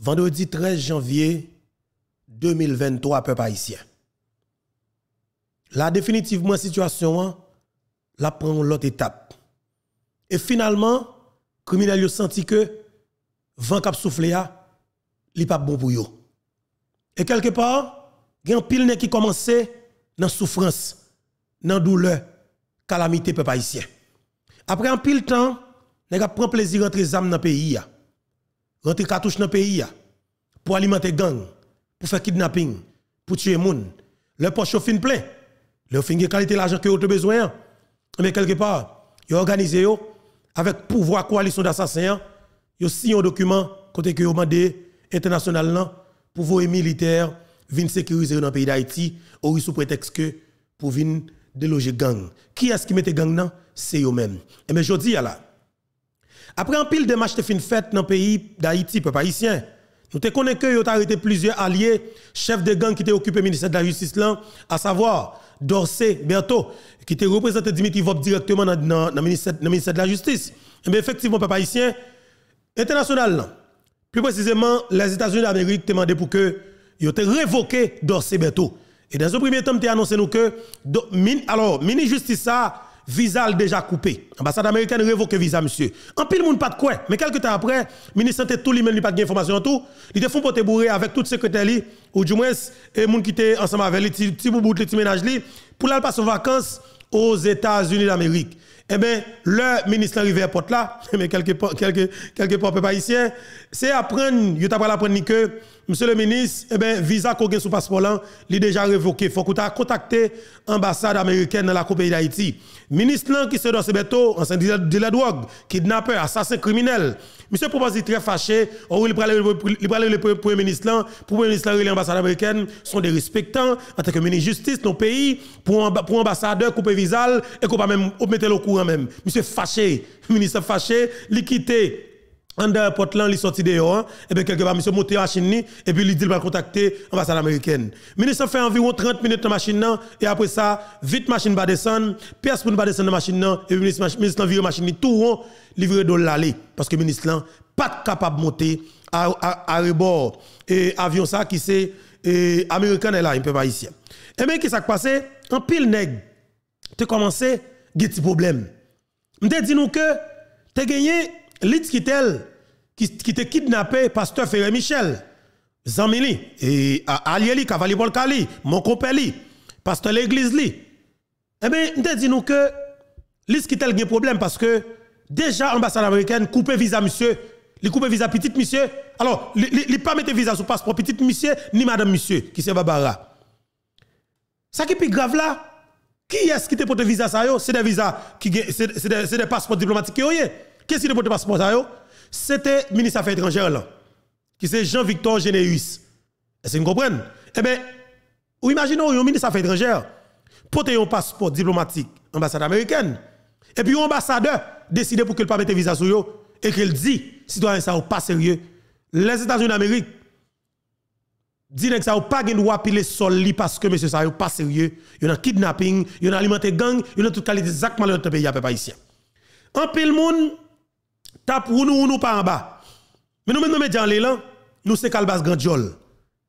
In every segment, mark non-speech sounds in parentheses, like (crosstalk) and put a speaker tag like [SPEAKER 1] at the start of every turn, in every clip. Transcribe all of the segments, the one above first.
[SPEAKER 1] vendredi 13 janvier 2023, peuple haïtien. Là, définitivement, situation, hein, la prend l'autre étape. Et finalement, criminel senti que vent cap soufflé a, pas bon pour yo. Et quelque part, il y a un pile qui commence dans souffrance, dans douleur, calamité peuple haïtien. Après un pile temps, les prend plaisir rentrer zam dans le pays rentrer cartouche dans le pays pour alimenter gang, pour faire kidnapping, pour tuer moun. Le poche fin plein. Le fin qualité l'argent que vous avez besoin. Mais quelque part, ils organisé avec pouvoir coalition d'assassins, ils signé un document côté que demandé international pour vos militaires venir sécuriser dans le pays d'Haïti ou sous prétexte que pour venir déloger gang. Qui est-ce qui mette gang là? C'est eux-mêmes. Et mais je dis là après un pile de matchs de fin fête dans le pays d'Haïti, peuple haïtien, nous te connaissons que vous arrêté plusieurs alliés, chefs de gang qui étaient occupés au ministère de la Justice là, à savoir Dorsey Berto, qui était représenté Dimitri Vop directement dans le ministère, de la Justice. Mais effectivement, peuple haïtien, international plus précisément, les États-Unis d'Amérique demandé pour que ils aient révoqué Dorsey Berto. Et dans un premier temps, tu annoncé nous que, alors, ministre justice ça, visa déjà coupé. L'ambassade américaine révoque visa, monsieur. En pile, monde pas de quoi. Mais quelques temps après, ministre santé tout lui-même, pas d'informations tout. Il te font porter bourré avec tout secrétaire ou du moins, et monde qui était ensemble avec lui, petit bout de ménage pour aller passer en vacances aux États-Unis d'Amérique. Eh bien, le ministre arrivé à porte là, (laughs) mais quelque part, quelque, quelque part, c'est apprendre, il t'a pas apprendre que, monsieur le ministre, eh bien, visa qu'on a sous passeport là, il déjà révoqué. Faut que tu contacté l'ambassade américaine dans la pays d'Haïti. Ministre là, qui se doit se beto, ancien de la drogue, kidnappeur, assassin criminel. Monsieur propose très fâché, il parle le premier ministre là, le ministre là, l'ambassade américaine sont des respectants en tant que ministre de justice, nos pays, pour, pour ambassadeur, couper visa, et qu'on pas même mettre le courant même. Monsieur fâché, (laughs) ministre fâché, liquidé en Portland, il sorti dehors, et bien quelque part, monsieur monté en machine, et puis il dit qu'il va contacter l'ambassade américaine. Ministre fait environ 30 minutes la machine, et après ça, vite machine va descendre, pièce pour ne descendre la machine, et le ministre, vire machine, tout rond, livré de l'aller, parce que ministre là, pas capable de monter à, rebord, et avion ça qui c'est, américain est là, il peut pas ici. Et bien, qu'est-ce qui s'est passé? En pile nègre, tu commencé, des problème. Je dit nous que, tu gagné, qui qui te kidnappé pasteur Ferré Michel, Zamili, et Alieli, Cavalier Bolkali, mon pasteur l'église li. Eh bien, nous dit nous que Litz qui tel un problème parce que déjà l'ambassade américaine coupe visa monsieur, il coupe visa petit monsieur. Alors, il pas mettre visa sur passeport petit monsieur ni madame monsieur qui c'est Barbara. Ça qui est plus grave là, qui est-ce qui te porte visa ça C'est des visas qui c'est des, passeports diplomatiques qui Qu'est-ce qui te porte passeport ça c'était le ministre des Affaires étrangères là, qui c'est Jean-Victor Généus. Est-ce que vous comprenez? Eh bien, vous imaginez un ministre des Affaires étrangères porter un passeport diplomatique, ambassade américaine, et puis un ambassadeur décide pour qu'il ne pas mettre visa sur eux, et qu'il dit, citoyen ça pas sérieux, les États-Unis d'Amérique, dit que ça n'a pas de droit sol parce que monsieur ça n'est pas sérieux, il y a un kidnapping, il y a alimenté gang, il y a toute qualité exactement dans notre pays à peu près ici. En pile monde tap ou nous ou nous pas en bas. Mais nous, nous médias en nous c'est Calbas Grandjol.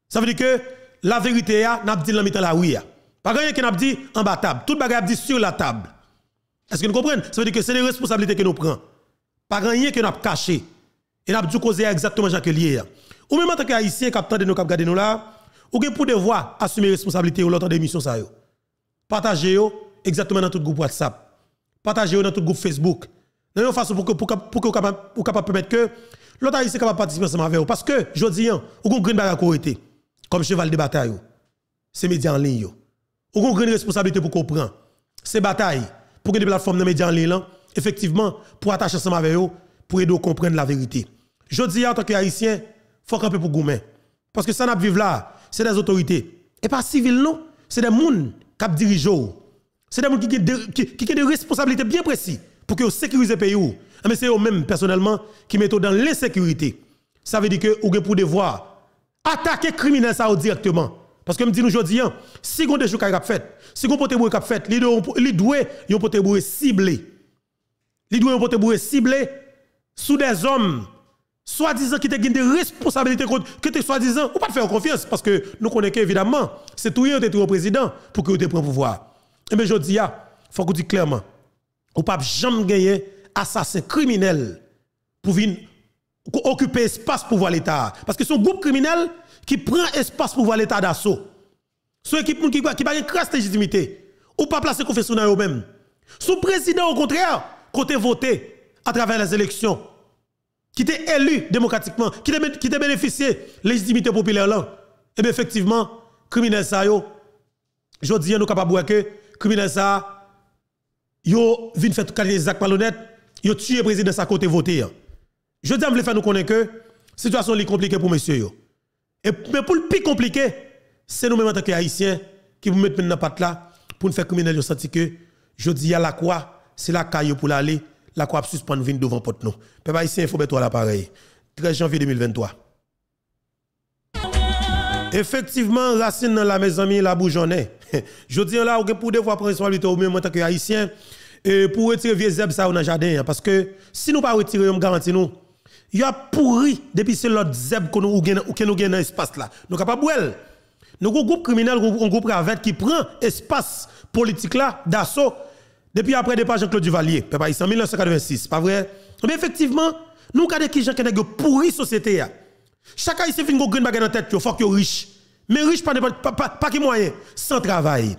[SPEAKER 1] Ça veut dire que la vérité, pas dit dans la oui. Pas rien qui n'a dit en bas table. Tout bagage dit sur la table. Est-ce que nous comprenons? Ça veut dire que c'est des responsabilités que nous prenons. Pas rien que nous caché. Et nous avons causer exactement Jacques Lier. Ou même en tant qu'haïtien, capteur de nous, cap nous là, ou bien pour devoir assumer responsabilité ou l'autre d'émission ça yo. Partagez exactement dans tout groupe WhatsApp. Partagez dans tout groupe Facebook de une façon pour que pour pour que pour capable permettre que l'autre haïtien capable participer ensemble avec vous. Parce que je dis hein, ou une grande comme cheval de bataille c'est médias en ligne ou une grande responsabilité pour comprendre. Ces batailles pour que des plateformes de médias en ligne effectivement pour attacher ensemble avec vous pour aider à comprendre la vérité. Je dis en tant qu'haïtien faut camper pour goumer parce que ça n'a vivre là c'est des autorités. Et pas civil non. C'est des gens qui dirigent c'est des gens qui ont des responsabilités bien précises pour que vous sécurisez le pays. Ah, mais c'est eux-mêmes, personnellement, qui mettent dans l'insécurité. Ça veut dire que vous avez pour devoir attaquer criminels ça directement. Parce que je dis nous aujourd'hui, hein, si vous avez des choses qui fait, si vous avez des fait, les doit yon pote ciblé. Les doit pote ciblé sous des hommes soi-disant qui te gagne des responsabilités que tu soi-disant ou pas faire confiance parce que nous connaissons évidemment c'est tout au président pour que tu prenne pouvoir. Eh bien je dis faut que tu clairement ou pas jamais gagner assassin criminel pour occuper espace pour voir l'État parce que c'est un groupe criminel qui prend espace pour voir l'État d'assaut. Son équipe qui qui pas une crasse légitimité ou pas placer confiance dans eux-mêmes. Son président au contraire côté voté à travers les élections qui était élu démocratiquement, qui était bénéficié légitimité populaire là, et eh bien effectivement, criminel ça yo, je dis nous capable de que criminel ça yo vient faire tout des actes malhonnêtes, yo tué président sa côté voté. Je dis me faire nous connaître que situation est compliquée pour monsieur yo. Et mais pour le plus compliqué, c'est nous mêmes en tant qu'haïtiens qui vous mettons maintenant patte là pour nous faire criminel yo senti que je dis à la quoi, c'est la caillou pour l'aller la croix suspend vin devant porte nous. Peuple ici, il faut mettre l'appareil. 13 janvier 2023. Effectivement, racine dans la maison, la bougeonne. Je dis là, pour devoir prendre responsabilité au même en tant que haïtien, pour retirer vieux zeb ça dans jardin. Hein, parce que si nous pas retirer, on garantit nous, il y a pourri depuis c'est l'autre zeb que nous avons dans l'espace là. Nous capables Nous avons un groupe criminel, un groupe ravette qui prend espace politique là d'assaut depuis après départ Jean-Claude Duvalier, papa ici en 1986, pas vrai? Mais effectivement, nous avons qui gens qui pourri société. Chaque haïtien fin une bagage dans tête, il faut qu'il riche. Mais riche pas pas pas, pas moyen, sans travail.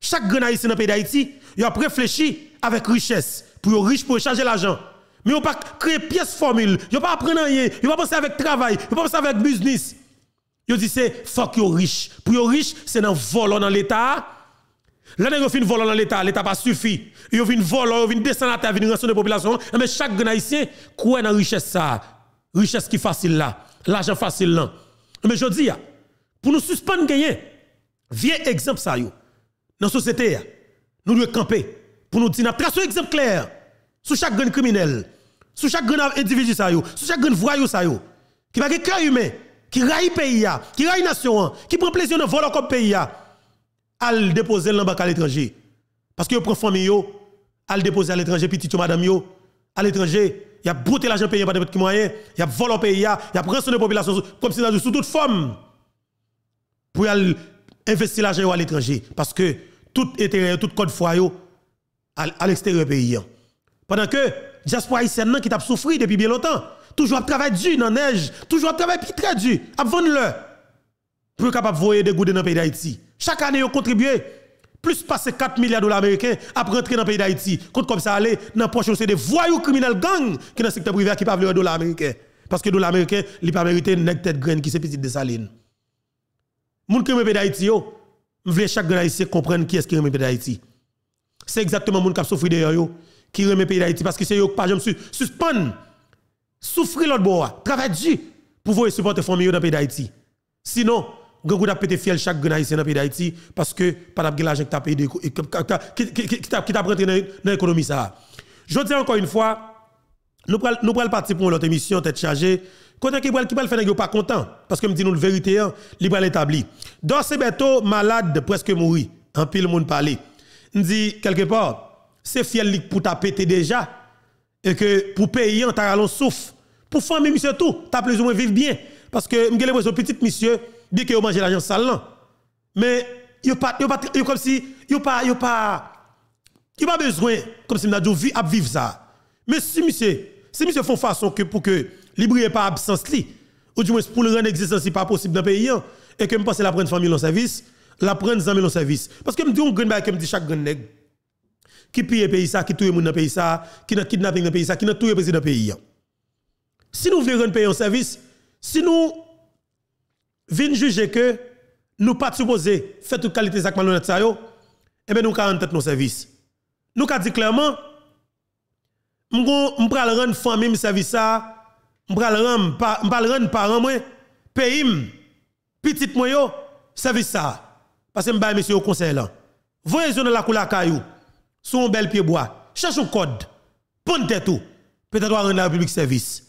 [SPEAKER 1] Chaque grand haïtien dans le pays d'Haïti, il a réfléchi avec richesse pour riche pour changer l'argent. Mais il pas créer pièce formule, il pas apprendre rien, il pas penser avec travail, il pas penser avec business. Il dit c'est faut qu'il riche. Pour riche, c'est dans volant dans l'état Là, ils fin voler dans l'État, l'État pas suffi. Ils fin voler, ils fin descendre à terre, ils rançonner la population. Mais chaque grand haïtien croit dans la richesse ça. Richesse qui facile là, l'argent facile là. Mais je dis, pour nous suspendre gagner, vieux exemple ça yo. Dans la société, nous devons camper. Pour nous dire, tracer un exemple clair. Sur chaque grand criminel, sur chaque grand individu ça yo, sur chaque grand voyou ça yo, qui va cœur humain, qui raille pays, qui raille nation, qui prend plaisir dans voler comme pays al déposer l'embarque à l'étranger. Parce que vous prenez famille, al déposer à l'étranger, petit madame yo, à l'étranger, il y a brouté l'argent payé par des petits moyens, il y a volé au pays, il y a pris la population comme si sous toute forme pour investir l'argent à l'étranger. Parce que tout intérêt, tout code foyer à l'extérieur pays. Pendant que diaspora haïtienne qui t'a souffert depuis bien longtemps, toujours à travailler dur dans la neige, toujours à travailler très dur, à vendre le pour capable voyer des gouttes dans le pays d'Haïti. Chaque année, ils contribué plus passer 4 milliards de dollars américains à rentrer dans le pays d'Haïti. Quand comme ça aller dans poche, c'est des voyous criminels gangs qui dans le secteur privé qui pas le dollar américain. Parce que le dollar américain, il pas mérité une tête graine qui c'est petite de saline. Moun qui pays d'Haïti yo, m'vle chaque grand haïtien comprendre qui est-ce qui remet d'Haïti. C'est exactement moun qui a souffert d'ailleurs yo qui remet pays d'Haïti parce que c'est yo pas jamais suspend souffrir l'autre bois, travailler dur pour vous supporter famille dans le pays d'Haïti. Sinon, Gangou a pété fiel chaque grand dans le pays d'Haïti parce que pas de l'argent qui t'a payé qui t'a rentré dans l'économie ça. Je dis encore une fois, nous prenons nous partir pour notre émission tête chargée. Quand qui qui va faire pas content? Parce que me dit nous la vérité hein, il va l'établir. Dorsey Beto malade presque mourir. En pile monde parler. Me dit quelque part c'est fiel pour t'a déjà et que pour payer on t'a souffle. Pour famille monsieur tout, t'as plus ou moins vivre bien parce que me l'impression petit monsieur bien que vous mangez l'argent sale mais yo pas pas comme si yo pas pas pas besoin comme si m'a dit vivre ça mais si monsieur si monsieur font façon que pour que libre pas absence li ou du moins pour le rendre existence pas possible dans le pays hein, et que me penser la prendre famille en service la prendre zami en service parce que me dit on gagne que chaque grand nèg qui pille pays ça qui tue moun dans pays ça qui n'a kidnapping dans pays ça qui n'a tout président pays hein. si nous voulons rendre pays en service si nous vin juger que nous pas supposé faire toute qualité de malhonnête ça yo, eh bien nous avons tête nos services. Nous avons dit clairement, nous pral rendre famille service ça, pral rendre pral rendre parents moi, pays petit moi yo service ça. Parce que m'ba monsieur au conseil là. Voyez dans la couleur caillou, sur un bel pied bois, cherche un code, ponte tout. Peut-être rendre République service.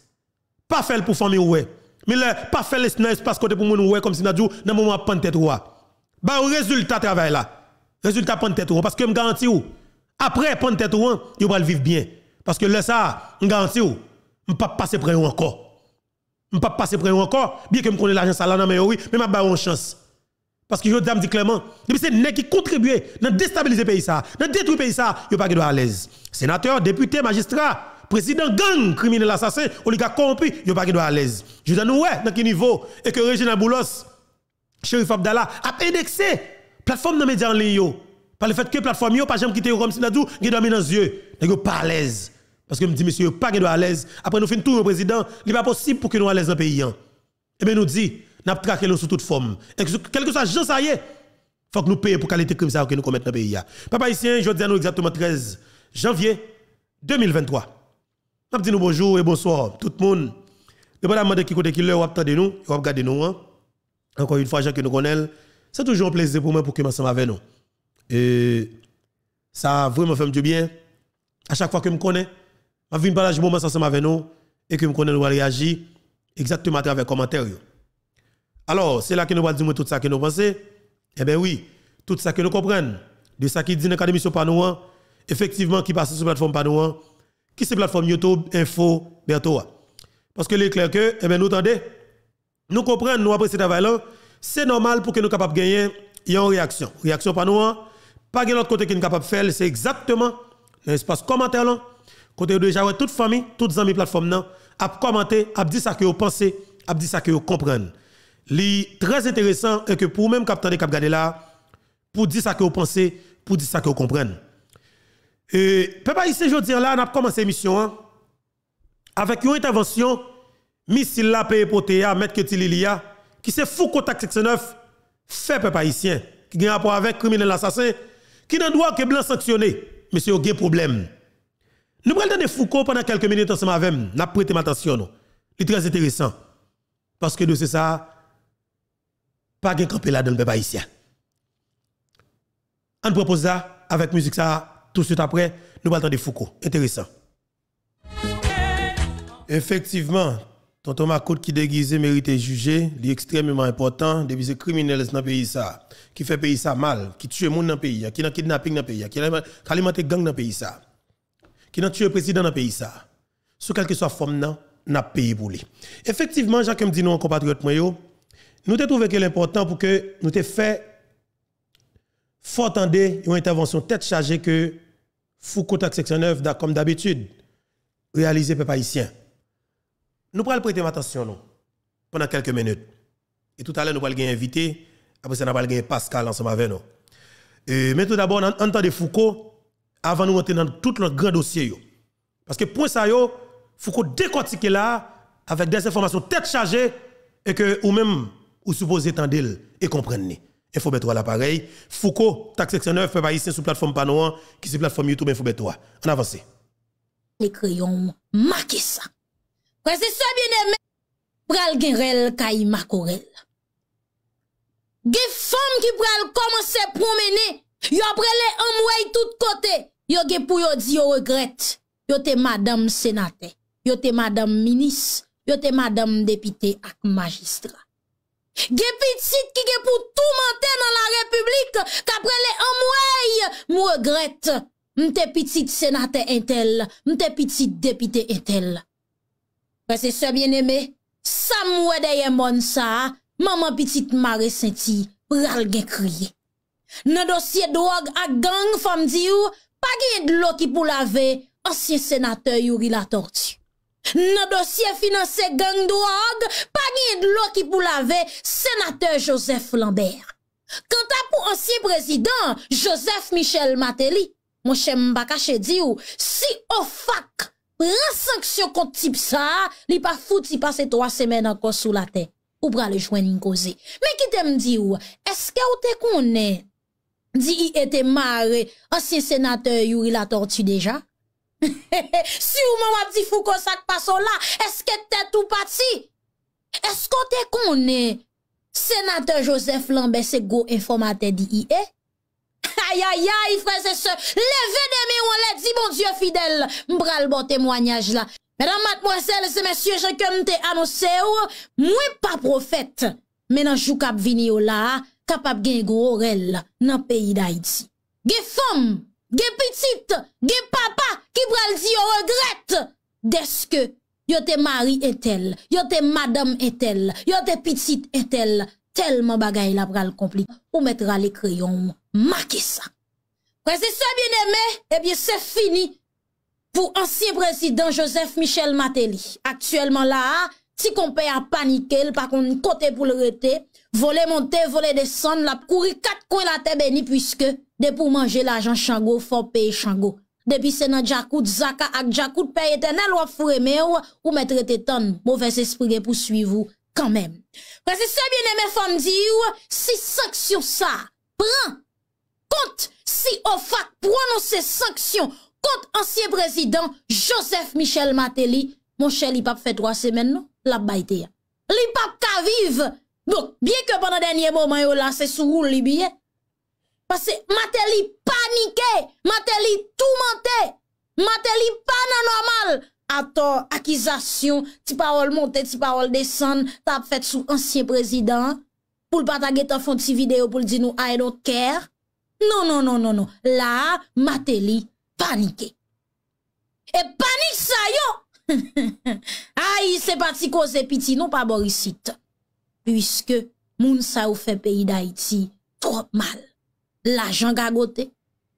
[SPEAKER 1] Pas faire pour famille ouais. Mais là, pas faire l'espace côté pour nous ouais comme si nous dit dans moment pas tête roi. Bah résultat travail là. Résultat pas tête parce que me garantis ou après pas tête roi, il va vivre bien parce que là ça, me garantis ou pas passer près encore. Je pas passer pour encore, bien que je connais l'argent là, mais oui, mais je pas une chance. Parce que je dis clairement, c'est nèg qui contribue à déstabiliser pays ça, dans détruire pays ça, il pas à l'aise. Sénateur, député, magistrat, président gang criminel assassin, oligarque corrompu, il pas à l'aise. Je nous ouais, dans quel niveau? Et que Régina Boulos, Sheriff Abdallah a indexé plateforme de médias en ligne par le fait que plateforme yo pas jamais quitter comme si dit, il doit dans les yeux, nèg pas à l'aise? Parce que me dit monsieur pas à l'aise. Après nous fin tout le président, il pas possible pour que nous à l'aise dans le pays. Et eh bien nous dit n'a traqué sous toute forme. Et quel que soit gens ça y est, faut que nous payions pour qualité crime ça que nous commettons dans le pays. Papa ici, je dis à nous exactement 13 janvier 2023. Je dis nous bonjour et bonsoir tout le monde. Pas demander qui côté l'heure attendez nous, ou regarder nous. Hein. Encore une fois, Jean que nous connaissons, c'est toujours un plaisir pour moi pour que je ensemble avec nous. Et ça a vraiment fait du bien. À chaque fois que je me connais, je viens partager moment ensemble avec nous et que je connais nous réagir exactement à travers les commentaires. Alors, c'est là que nous allons dire tout ça que nous pensons. Eh bien oui, tout ça que nous comprenons, de ça qui dit dans l'académie sur Panouan, effectivement, qui passe sur la plateforme Panouan, qui c'est la plateforme YouTube, Info, bientôt. Parce que est clair que, eh bien, nous entendez, nous comprenons, nous après ce travail-là, c'est normal pour que nous capables de gagner une réaction. Réaction Panouan, pas de l'autre côté qui est capable de faire, c'est exactement l'espace commentaire là, côté déjà toute famille, toutes amis plateforme là, à commenter, à dire ça que vous pensez, à dire ça que vous comprenez. Li très intéressant et que pour même capteur de cap pour dire ça que vous pensez pour dire ça que vous comprenez. Et peuple ici je dire là on a commencé l'émission hein, avec une intervention missile la paye potéa mettre que Tililia qui c'est fou contact 69 fait peuple haïtien qui a rapport avec criminel assassin qui n'a droit que blanc sanctionné. Monsieur a un problème nous prenons de Foucault pendant quelques minutes ensemble avec nous, n'a prêté attention. C'est très intéressant. Parce que de c'est ça, pas de camper là dans le haïtien. On propose ça avec musique ça tout de suite après, nous allons de Foucault. Intéressant. Effectivement, tonton Macoute qui déguisé mérite juger, c'est extrêmement important, c'est criminel dans le pays ça, qui fait pays ça mal, qui tue monde dans le pays, qui a kidnapping dans le pays, qui a alimenté gang dans le pays ça, qui a tué président dans le pays ça. Sous quelque soit forme non, n'a payé pour lui. Effectivement, Jacques me dit nous compatriotes nous avons trouvé que l'important pour que nous te fait fort une intervention tête chargée que Foucault section 9 comme d'habitude réaliser peuple haïtien. Nous pourrons prêter attention nous, pendant quelques minutes. Et tout à l'heure nous allons inviter après ça nous allons Pascal ensemble avec nous. mais tout d'abord on entend Foucault avant nous rentrer dans tout le grand dossier Parce que pour ça yo Foucault décortiquer là avec des informations tête chargées et que ou même ou supposé tendel et comprendre. Il faut mettre l'appareil. Foucault, taxe section 9, fait ici sur plateforme Panoan, qui c'est plateforme YouTube, il faut mettre On avance.
[SPEAKER 2] Les crayons, marquez ça. c'est ça bien aimé, pral genrel kay makorel. Ge femme qui pral commencer promener, yo prele amway tout côté, Yo ge pou yo di yo regret, yo te madame senate, yo te madame minis, yo te madame depite ak magistra. Ge pitit ki ge pou tou mante nan la republik, kapre le amwey, mou regret, mte pitit senate entel, mte pitit depite entel. Pese se bien eme, sa mwe deye mon sa, maman pitit mare senti, pral gen kriye. Nan dosye drog ak gang fam di ou, pa gen dlo ki pou lave ansyen senatèr Yuri la torti. Nan dosye finanse gang douag, pa gen dlo ki pou lave senatèr Joseph Lambert. Kanta pou ansyen prezident Joseph Michel Mateli, mwen chen mba kache di ou, si ofak pren sanksyon kont tip sa, li pa fouti pase 3 semen anko sou la te, ou pra le jwen nkoze. Men ki te mdi ou, eske ou te konen Di yi ete mare, ansyen senatè yuri la torti deja. (laughs) si ou mè wap di fou konsak paso la, eske tè tou pati? Esko te konen senatè Joseph Lambert se go informatè di yi e? Aïe, aïe, aïe, frères et sœurs, levez des mains, on l'a dit, mon Dieu fidèle, m'bral bon témoignage là. Mesdames, mademoiselles et messieurs, je comme t'ai annoncé, moi pas prophète, mais dans jou cap vini là, kapap gen gwo orel nan peyi da iti. Ge fom, ge pitit, ge papa ki pral di yo regret deske yo te mari etel, yo te madame etel, yo te pitit etel, telman bagay la pral komplik pou metra le kreyon makisa. Prese se bien eme, eh ebye se fini pou ansyen prezident Joseph Michel Mateli. Aktuelman la, ti kompe a panike, l pa kon kote pou l rete, Vole monte, vole deson, la kouri kat kwen la te beni pwiske de pou manje la jan chango, fò peye chango. Depi se nan djakout zaka ak djakout peye tenel wap fureme ou, ou metre te ton, mouves espri gen pou suivou kanmem. Prese se bien eme fòm di ou, si sanksyon sa, pran, kont si ofak prononse sanksyon kont ansyen prezident Joseph Michel Mateli, mon chè li pap fè 3 semen nou, la bayte ya. Li pap ka vive, Donk, bien ke panan denye mouman yo la se sou li biye, pase matè li panike, Mateli li toumante, Mateli panan normal, ato akizasyon, ti parol monte, ti parol desan, tap fet sou ansyen prezident, pou l pata getan fon ti video pou l di nou I don't care, non, non, non, non, non, la Mateli panike. E panik sa yo, ay se pati koze piti, non pa borisit. pwiske moun sa ou fe peyi da iti trop mal. La jan gagote,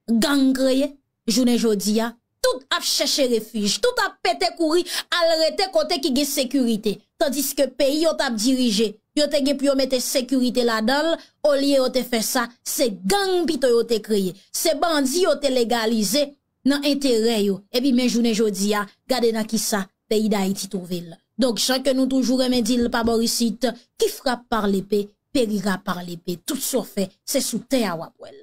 [SPEAKER 2] gang kreye, jounen jodi ya, tout ap chèche refuj, tout ap pète kouri, al rete kote ki ge sekurite. Tandis ke peyi yo tap dirije, yo te ge pi yo mette sekurite la dal, o liye yo te fè sa, se gang pito yo te kreye, se bandi yo te legalize nan entere yo. Ebi men jounen jodi ya, gade nan ki sa, peyi da iti touvel. Donk chan ke nou toujou remedil pa borisit, ki frap par l'epè, perira par l'epè, tout so fè, se sou te a wapwèl.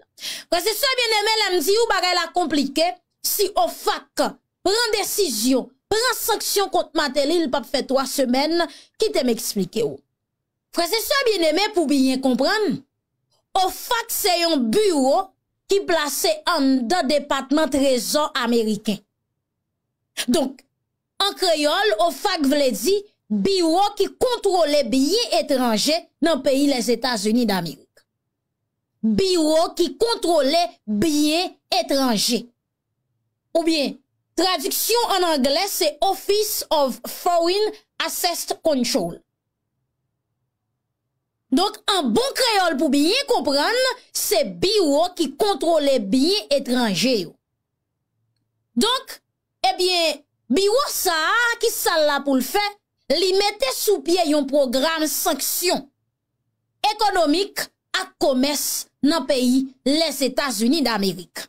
[SPEAKER 2] Kwa se se bien emè la mdi ou bare la komplike, si o fak, pren desisyon, pren sanksyon kont materil pap fè 3 semen, ki te m'eksplike ou. Kwa se se bien emè pou biyen kompran, o fak se yon bureau ki plase an da depatman trezon Ameriken. Donk, An kreyol, ofak vle di, biwo ki kontrole biye etranje nan peyi les Etats-Unis d'Amerik. Biwo ki kontrole biye etranje. Ou bien, traduksyon an anglè se Office of Foreign Assessed Control. Donk an bon kreyol pou biye kompran, se biwo ki kontrole biye etranje yo. Donk, ebyen, eh Biwo sa ki sa la pou l fe, li mette sou pie yon program sanksyon ekonomik ak komes nan peyi les Etats-Unis d'Amerik.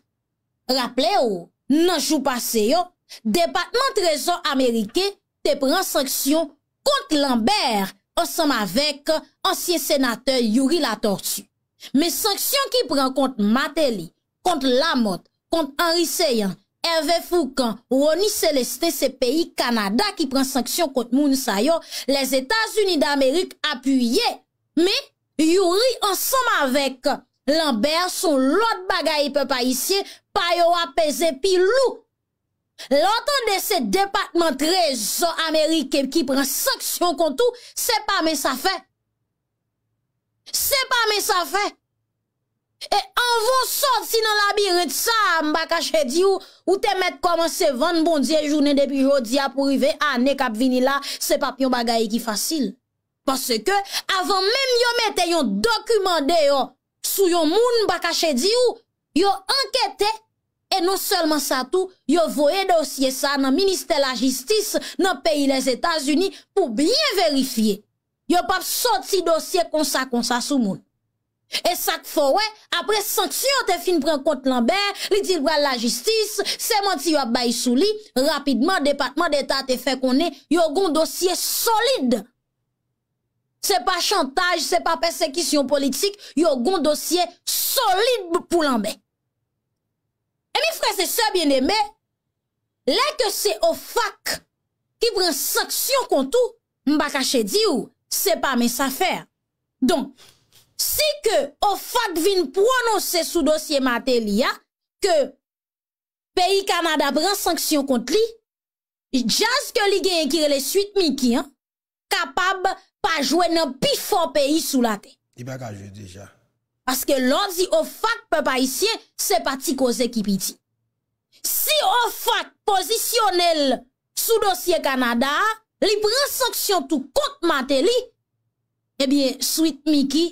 [SPEAKER 2] Raple ou, nan jou pase yo, Depatman Trezor Amerike te pren sanksyon kont Lambert ansam avek ansyen senateur Yuri Latortu. Me sanksyon ki pren kont Mateli, kont Lamotte, kont Henri Seyan, Hervé Foucan, Ronnie Celeste, se peyi Kanada ki pren sanksyon kont moun sa yo, les Etats-Unis d'Amerik apuye. Me, yuri ansam avek. Lambert son lot bagay pe pa isye, pa yo apese pi lou. L'antan de se depatman trezon Amerike ki pren sanksyon kontou, se pa me sa fe. Se pa me sa fe. E anvon sot si nan labirint sa, mba kache di ou, ou te met komanse van bon diye jounen depi jodi a pou rive ane kap vini la, se pap yon bagay ki fasil. Pase ke, avan menm yo mette yon dokumande yo sou yon moun mba kache di ou, yo anketè, e non selman sa tou, yo voye dosye sa nan Ministè la Jistis nan peyi les Etats-Unis pou bien verifiye. Yon pap sot si dosye konsa konsa sou moun. E sak fowe, apre sanksyon te fin pren kont Lambert, li dil wè la jistis, seman ti yo bay sou li, rapidman depatman d'Etat te fe konen, yo goun dosye solide. Se pa chantaj, se pa persekisyon politik, yo goun dosye solide pou Lambert. E mi frese se bieneme, lè ke se o fak ki pren sanksyon kontou, mba kache di ou, se pa mes afer. Don, Si ke ofak vin prononse sou dosye mater li ya, ke peyi Kanada pren sanksyon kont li, jaz ke li gen kirele suite mi ki an, kapab pa jwen nan pi fon peyi sou la te.
[SPEAKER 1] Di baka jwe deja.
[SPEAKER 2] Paske lor di ofak pe pa isye, se pati koze ki piti. Si ofak posisyonel sou dosye Kanada, li pren sanksyon tou kont Mateli ebyen eh suite mi ki,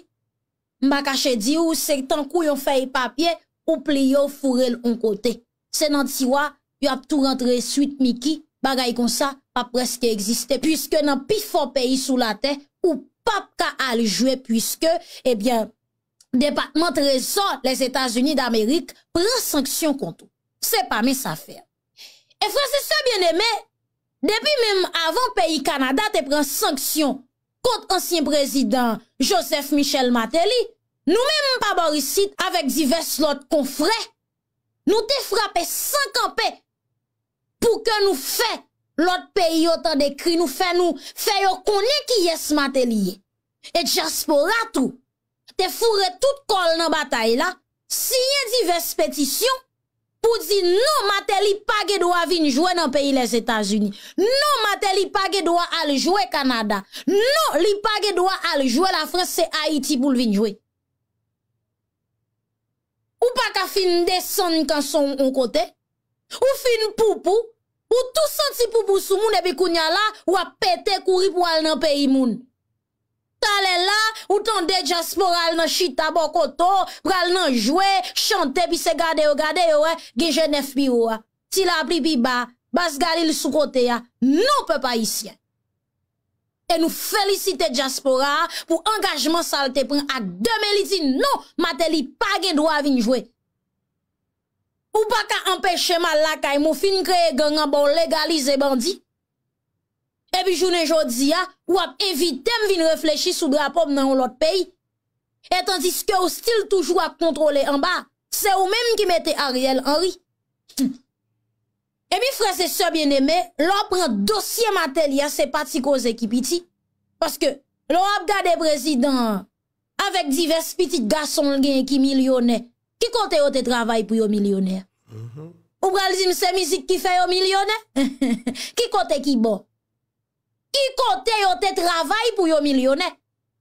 [SPEAKER 2] mba kache di ou se tan kou yon fey papye ou pli yo furel on kote. Se nan tiwa, yo ap tou rentre suite miki, bagay kon sa, pa preske egziste. Piske nan pi fo peyi sou la te, ou pap ka aljwe, piske, ebyen, eh Depatman Trezor, les Etats-Unis d'Amerik, pren sanksyon kontou. Se pa me sa fer. E fransese bien eme, depi mem avan peyi Kanada te pren sanksyon kont ansyen prezident Joseph Michel Mateli, Nou menm pa borisit avèk divers lot konfrè, nou te frapè sankanpè pou ke nou fè lot peyi yo tan dekri, nou fè nou fè yo konè ki yes matè liye. E diaspora tou, te fure tout kol nan batay la, siye divers petisyon pou di nou Mateli page do avin jwè nan peyi les Etats-Unis, nou matè li page do aljouè Kanada, nou li page do aljouè la Frans se Haiti pou lvin jwè. Ou pa ka fin desan kan son on kote? Ou fin poupou? Ou tou santi poupou sou moun epi kounya la ou a pete kouri pou al nan peyi moun? Tale la, ou ton de jasporal nan chita bokoto, pral nan jwe, chante pi se gade yo gade yo eh, we, gen jenef pi yo. Ah. Ti la pli pi ba, bas galil sou kote ah. ya, nou pe pa isyen. et nous féliciter diaspora pour engagement ça te prend à demain. Dit non Mateli pas gain droit venir jouer. Ou pas qu'à empêcher mal la caille mon fin créer gang en bon légaliser bandit. Et puis journée jodi a ou a invité me venir réfléchir sous drapeau dans l'autre pays. Et tandis que au style toujours à contrôler en bas c'est ou même qui mettez Ariel Henry. (laughs) E mi freze se bien eme, lò pren dosye mater li a se pati koze ki piti. Paske lò ap gade prezident, avèk divers piti gason gen ki milyonè, ki kote yo te travay pou yo milyonè? Mm -hmm. Ou bral zim se mizik ki fe yo milyonè? ki kote ki bon? Ki kote yo te travay pou yo milyonè?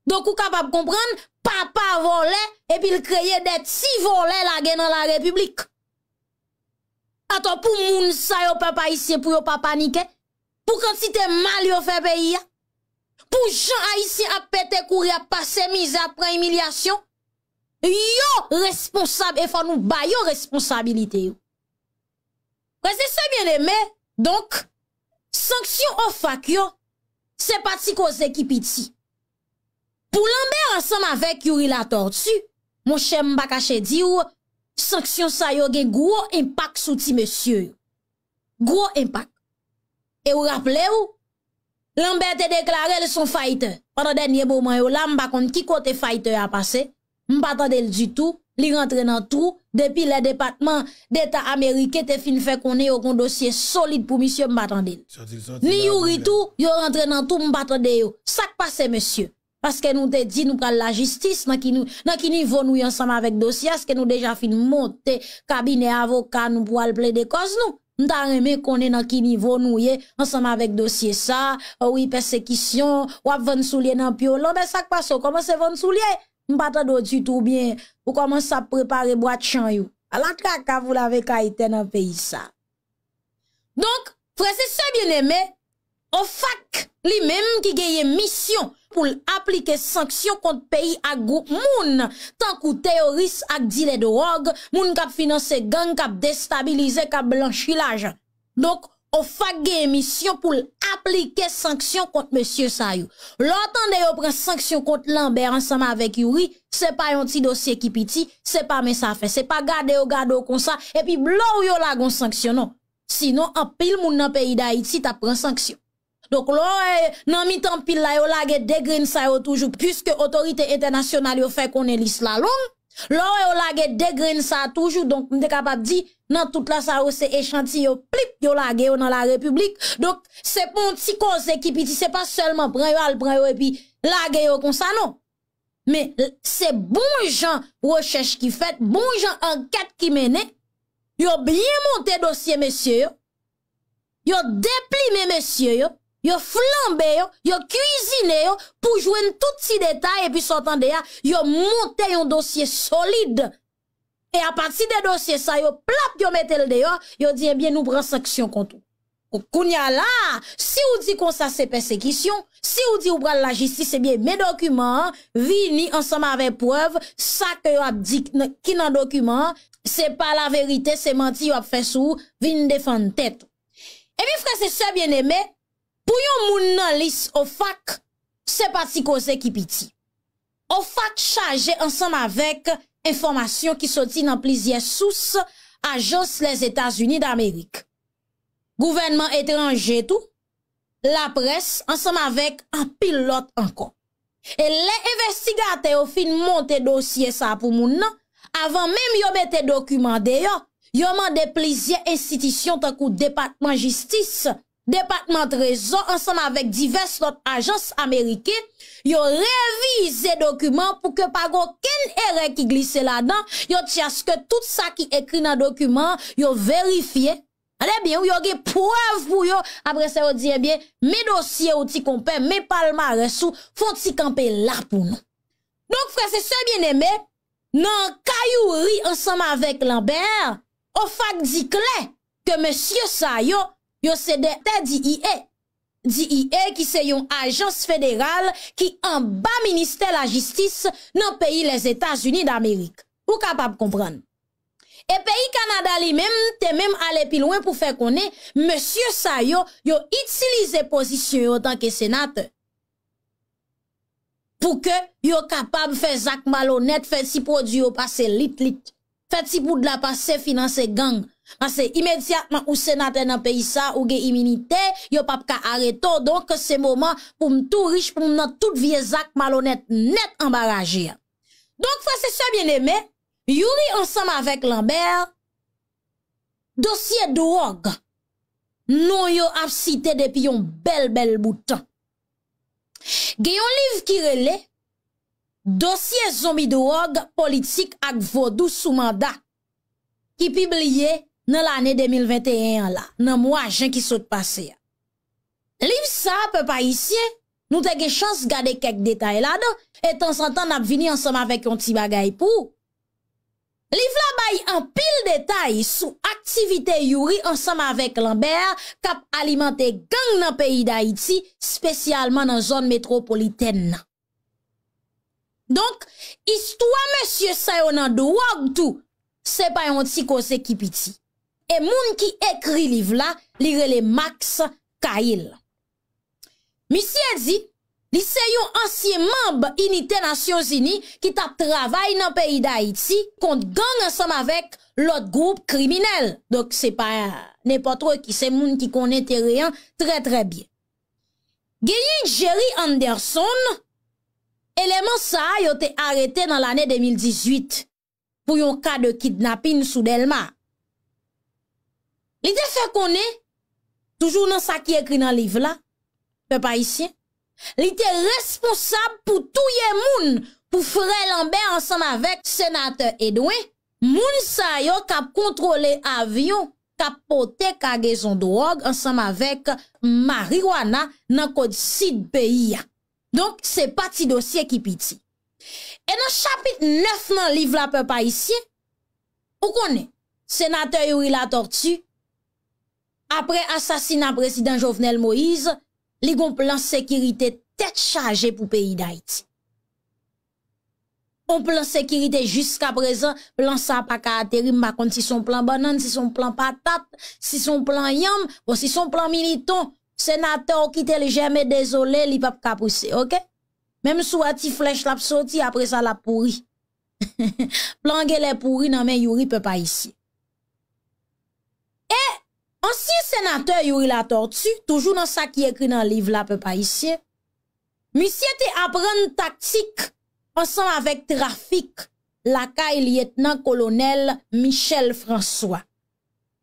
[SPEAKER 2] Donk ou kapap kompran, papa volè, epi l kreye det si volè la gen nan la republik. Ato pou moun sa yo pe pa isye pou yo pa panike, pou kantite mal yo fe peyi ya, pou jan a isye ap pete kouri ap pase mize ap emilyasyon, yo responsab e fan nou ba yo responsabilite yo. Prese se bien eme, donk, sanksyon ou fak yo, se pati koze ki piti. Pou lambe ansam avek yuri la tortu, moun chem bakache di ou, sanksyon sa yo gen gwo impak sou ti monsye yo. Gwo impak. E ou rappele ou, Lambert te deklare le son fayte. Pendan denye bouman yo la, mba kont ki kote fayte a pase, mba tande l du tout, li rentre nan tout, depi le depatman d'Etat Amerike te fin fe konen yo kon dosye solide pou misye mba tande l. Ni yo ritou, yo rentre nan tout mba tande yo. Sak pase monsye. Paske nou te di nou pral la jistis nan ki, nou, nan ki nivou nou yon sama vek dosya, aske nou deja fin monte kabine avoka nou pou al ple de koz nou. Nta reme konen nan ki nivou nou ye, ansama vek dosye sa, ou yi persekisyon, wap ven sou liye nan pyo, lombe sak paso, koman se ven sou liye? Mpata do di tou bien, ou koman sa prepare boat chan yo. Alan tra kavou la vek a ite nan peyi sa. Donk, prese se bien eme, ou fak li menm ki geye misyon, pou l'aplike sanksyon kont peyi ak goup moun, tankou teoris ak dile drog, moun kap finanse gang, kap destabilize, kap blanchilaj. Dok, ou fage emisyon pou l'aplike sanksyon kont Monsie Sayou. L'otan de yo pren sanksyon kont Lambert ansama avek Yuri, se pa yon ti dosye ki piti, se pa men sa fe, se pa gade yo gado kon sa, epi blou yo la gon sanksyon non. Sinon, apil moun nan peyi da iti ta pren sanksyon. Donc là, nan mi tan pil la yo lage degrin sa yo toujou, puisque autorité internationale yo fait qu'on est l'isla long, là yo lage degrin sa toujou, donc m'te capable di, nan tout la sa yo se échantillon plip yo lage yo nan la République. Donc c'est pas un petit cause qui piti, c'est pas seulement pran yo al pran yo et puis lage yo comme ça non. Mais c'est bon gens recherche qui fait, bon gens enquête qui mené, yo bien monté dossier messieurs. Yo déplime messieurs yo. yo flambe yo, yo kuisine yo, pou jwen tout si detay, epi sotan de ya, yo monte yon dosye solide. E apati de dosye sa, yo plap yo metel de yo, yo di, ebyen eh nou pran sanksyon kontou. Kounya la, si ou di kon sa se persekisyon, si ou di ou pral la jistis, ebyen eh me dokumen, vini ansama ave preuve, sa ke yo ap di ki nan dokumen, se pa la verite, se manti yo ap fesou, vini defan tet. Ebi eh frase se bien eme, Pou yon moun nan lis ofak, se pati koze ki piti. Ofak chaje ansam avek informasyon ki soti nan plizye sous ajos les Etats-Unis d'Amerik. Gouvenman etranje tou, la pres ansam avek an pilot ankon. E le investigate yo fin monte dosye sa pou moun nan, avan menm yo bete dokumande yo, yo man de plizye institisyon takou Depatman Jistis Depatman Trezor ansanm avèk divers lot ajans Amerike, yo revize dokumen pou ke pago ken ere ki glise la dan, yo tiaske tout sa ki ekri nan dokumen, yo verifiye. Ane bien, yo ge preuve pou yo, apre se yo diye eh bien, me dosye ou ti kompe, me palma resou, fon ti kampe la pou nou. Donk frese se bien eme, nan kayou ri ansanm avèk Lambert, o fak di kle ke monsye sa yo, yo se de te DIE. DIE ki se yon ajans federal ki an ba minister la jistis nan peyi les Etats-Unis d'Amerik. Ou kapap kompran? E peyi Kanada li mem te mem ale pi loin pou fe konen, Monsie Sayo yo itilize posisyon yo tanke senate. Pou ke yo kapab fe zak malonet, fe si prodyo pase lit lit. Feti pou de la pase finanse gang. Pase imediatman ou senate nan peyi sa, ou gen iminite, yo pap ka areto. Donk se moman pou m tou riche, pou m nan tout viezak malonet net ambaraje. Donk fwese se bien eme, yuri ansam avek Lambert, dosye drog, non yo ap site depi yon bel bel boutan. Gen yon liv ki rele, Dosye zomi drog politik ak vodou sou mandat ki pibliye nan l'anè 2021 la, nan mwa jen ki sot pase ya. Liv sa pe pa isye, nou te gen chans gade kek detay la dan, etan santan ap vini ansam avèk yon ti bagay pou. Liv la bay an pil detay sou aktivite yuri ansam avèk Lambert kap alimante gang nan peyi da iti, spesyalman nan zon metropoliten nan. Donk, istwa monsye sa yo nan do wag tou, se pa yon ti kose ki piti. E moun ki ekri liv la, li rele Max Kail. Misye di, li se yon ansye mamb inite Nasyon Zini ki tap travay nan peyi da Haiti kont gang ansam avek lot group kriminel. Dok se pa euh, nepotro ki se moun ki konen teryen tre tre bien. Genye Jerry Anderson, Eleman sa yo te arete nan l'anè 2018 pou yon ka de kidnapin sou Delma. Li te fè konè, toujou nan sa ki ekri nan liv la, pe pa isyen, li te responsab pou touye moun pou fre l'anbe ansan avèk senate Edouin, moun sa yo kap kontrole avyon kap pote kagezon drog ansan avek mariwana nan kod sid peyi ya. Donk se pati dosye ki piti. E nan chapit 9 nan liv la pe pa isye, ou konen, senate yori la tortu, apre asasina prezident Jovenel Moïse, li gon plan sekirite tet chaje pou peyi da iti. On plan sekirite jiska prezan, plan sa pa ka aterim bakon si son plan banan, si son plan patat, si son plan yam, ou si son plan militon, Senateur qui t'est jamais désolé, li pas capousser, OK Même sous a ti flèche l'a sorti après ça l'a pourri. (laughs) Plangue les pourri nan men Yuri peut pas ici. Et ancien sénateur Yuri la tortue, toujours dans ça qui écrit dans livre là peut pas ici. Monsieur te apprendre tactique ensemble avec trafic la caille lieutenant colonel Michel François.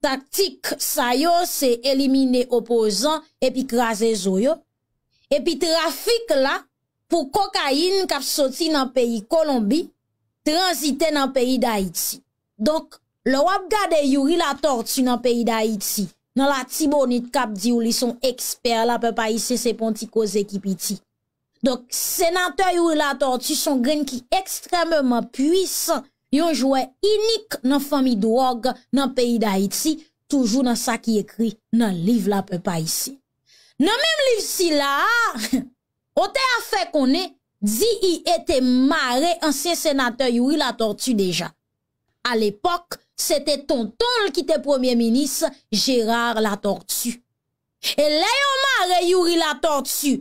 [SPEAKER 2] taktik sa yo se elimine opozant epi krasen zo yo. Epi trafik la pou kokain kap soti nan peyi Kolombi, transite nan peyi Daiti. Donk, lo wap gade yuri la tortu nan peyi Daiti, nan la tibonit kap di ou li son eksper la pe pa yise se ponti koze ki piti. Donk, senatè yuri la tortu son gren ki ekstrememan pwisan yon jouè inik nan fami drog nan peyi da Haiti, toujou nan sa ki ekri nan liv la pe pa isi. Nan menm liv si la, (laughs) o te a fe konen, di yi ete mare ansyen senatè yoy la tortu deja. A l'epok, sete tonton ki te premier minis Gérard la tortu. E le yon mare yoy la tortu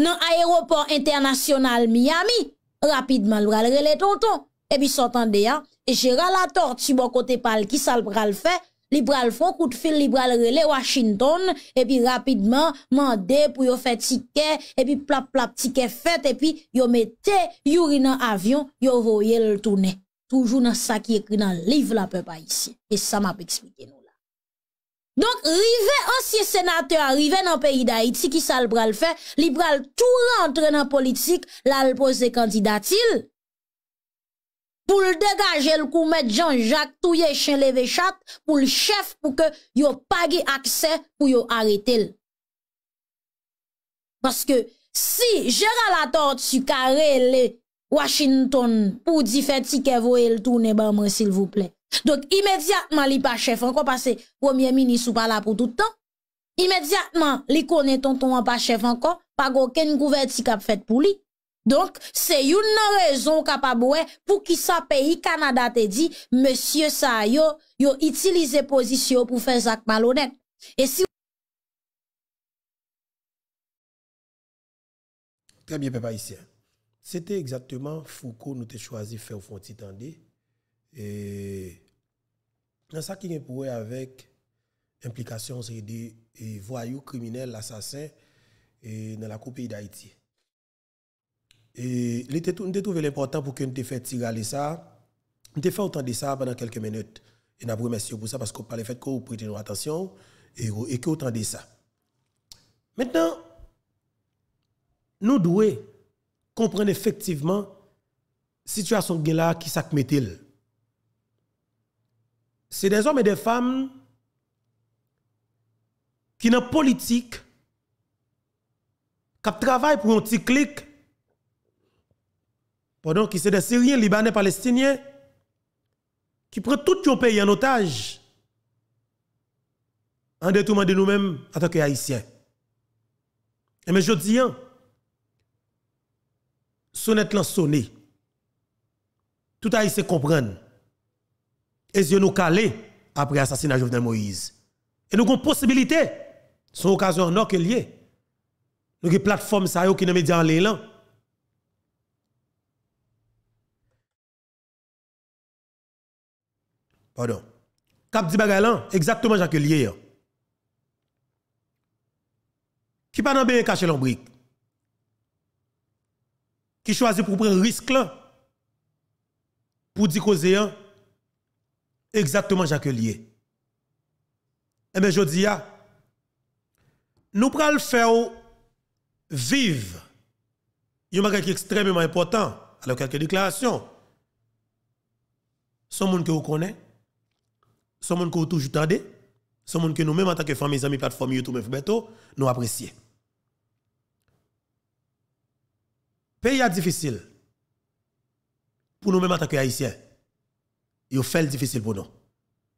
[SPEAKER 2] nan aéroport internasyonal Miami, rapidman lwa lre le tonton. Et puis, s'entendait, hein, Gérard la tortue, bon côté pal, ça le bral fait? li bral font coup de fil, li bral relé Washington, et puis rapidement, mandé pour yo ticket, et puis plap plap ticket fait, et puis yo mette yuri dans avion, yo voye le tourner. Toujours dans ça qui écrit dans le livre la peuple ici. Et ça m'a expliqué nous là. Donc, rive ancien sénateur, arrivé dans le pays d'Haïti, qui ça le bral fait, li bral tout rentre dans politique, là le pose candidatil, pou l degaje l kou met Jean-Jacques touye chen leve chat pou l chef pou ke yo pagi akse pou yo arete l. Paske si Gérald Latorte su kare le Washington pou di feti ke vo el toune ba mwen sil vouple. Dok imediatman li pa chef, anko pase premier minis ou pa la pou toutan, imediatman li konen tonton an pa chef anko, pa go ken gouverti kap fet pou li. Donc, c'est une raison capable pour qui ça pays Canada te dit, monsieur sa yo, yo utilise position pour faire ça malhonnête. Et si
[SPEAKER 1] Très bien, papa ici. C'était exactement Foucault nous avons choisi faire au fond Et dans ça qui est pour avec implication c'est des voyous criminels, assassins et dans la coupe d'Haïti. Et il nous trouvé l'important pour que nous fait tirer ça. Nous fait autant de ça pendant quelques minutes. Et nous remercions pour ça parce qu'on parle fait que vous prêtez nous attention et, et que autant de ça. Maintenant, nous devons comprendre effectivement la situation là qui s'est C'est des hommes et des femmes qui dans politique qui travaillent pour un petit clic pendant que c'est des Syriens, Libanais, Palestiniens qui prennent tout le pays en otage en détournant de nous-mêmes en tant qu'Haïtiens. Et mais je dis, hein, sonnette là sonné. Tout Haïtien comprendre. Et si nous calé après l'assassinat de Jovenel Moïse. Et nous avons une possibilité, son occasion en or que lié. Nous avons une plateforme qui nous médias en l'élan. Pardon. Cap di bagay lan, exactement Jacques. Qui pas dans bien caché l'ombrique? Qui choisit pour prendre risque pour dire causer exactement Jacques Lié. Eh bien, je dis, nous le faire vivre. Il y a un est extrêmement important. Alors, quelques déclarations. Son monde que vous connaissez son monde que toujours tendez, son monde que nous-mêmes en tant que famille, amis, plateforme YouTube, nous apprécions. Pays est difficile pour nous-mêmes en tant qu'Haïtiens. Il fait difficile pour nous.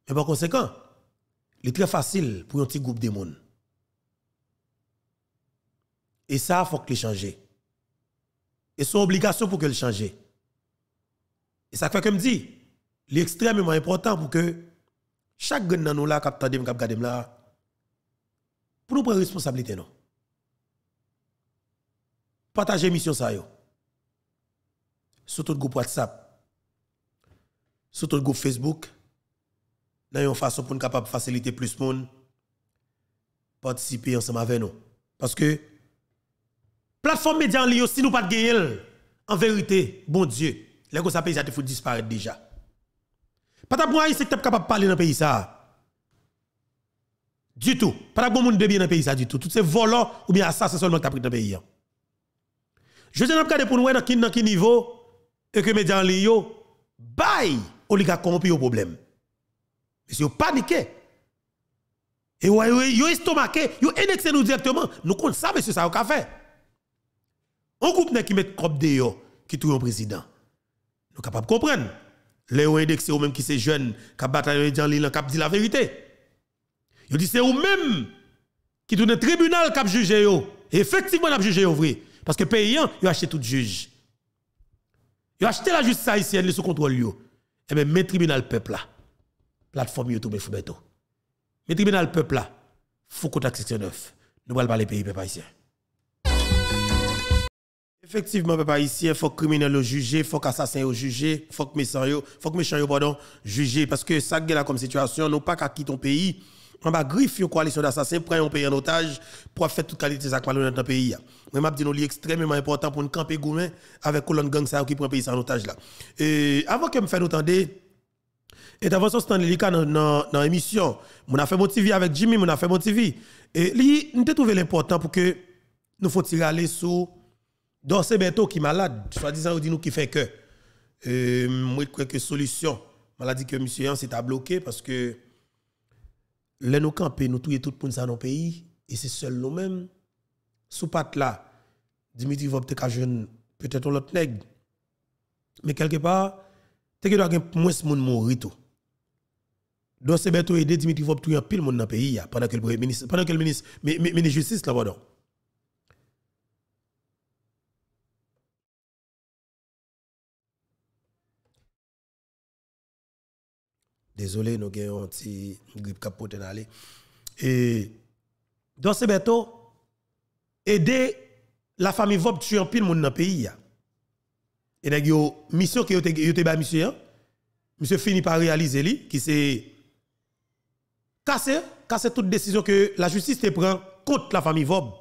[SPEAKER 1] Mais par conséquent, il est très facile pour un petit groupe de monde. Et ça, il faut que le changer. Et une obligation pour que le change. Et ça fait comme dit, il est extrêmement important pour que chaque gen nan nous là kap tande kap gade là pour nous prendre responsabilité non? Partager mission ça yo. Sur tout groupe WhatsApp. Sur tout groupe Facebook. Dans une façon pour nous capable faciliter plus monde participer ensemble avec nous parce que plateforme média en ligne si nous pas de gagner en vérité bon Dieu les gars ça te disparaître déjà pas ta pour c'est capable de parler dans le pays ça. Du tout. Pas de bon monde de bien dans le pays ça du tout. Tous ces volants ou bien assassins seulement qui pris dans le pays. Je dis regarder pour nous dans quel niveau et que médias en ligne bye oligarque corrompu au problème. Mais vous paniquez et vous yo estomaqué, yo indexé nous directement, nous connaissons ça monsieur ça au café. On groupe qui met cop de yo qui tout un président. Nous capable de comprendre les indexés ou même qui sont jeunes, qui bataillent dans l'île, qui dit la vérité. Ils dit c'est eux-mêmes qui tourne tribunal qui a jugé yo. Effectivement, on a jugé vrai. Parce que paysan, il a acheté tout juge. Il a acheté la justice haïtienne sous contrôle yo. Et eh bien, mes tribunal peuple là. Plateforme YouTube Foubeto. Mes tribunal peuple là. Faut contact section 9. Nous allons parler pays peuple haïtien. Effectivement, peuple haïtien, faut que criminel juger, faut qu'assassin au juger, faut que méchant yo, faut que méchant pardon, juger parce que ça là comme situation, non pas qu'à quitter ton pays on va griffer une coalition d'assassins, prendre un pays en otage pour faire toute qualité de dans le pays. Mais je dis c'est extrêmement important pour nous camper goumen avec colonne gang qui prend le pays en otage. Et avant que me fasse entendre intervention Stanley dans dans l'émission, on a fait mon TV avec Jimmy, on a fait mon TV et lui nous trouvé l'important pour que nous faut tirer sur Dorsey Beto qui est malade, soi-disant dit nous qui fait que euh, moi je crois que solution maladie que monsieur c'est à bloquer parce que Là, nous camper, nous touyer tout le monde dans nos pays, et c'est seul nous-mêmes. Sous patte là, Dimitri va peut-être jeune, peut-être l'autre nègre. Mais quelque part, tu que doit moins de monde mourir tout. Donc c'est bientôt aider Dimitri va tuer un pile monde dans le pays pendant que le ministre pendant que le ministre mais mais justice là pardon. Désolé, nous avons un petit grippe capote aller. Et donc c'est bientôt aider la famille Vob tuer un pile monde dans le pays. Et une mission yote yote ba monsieur monsieur fini par réaliser li qui c'est casser casser toute décision que la justice te prend contre la famille Vob.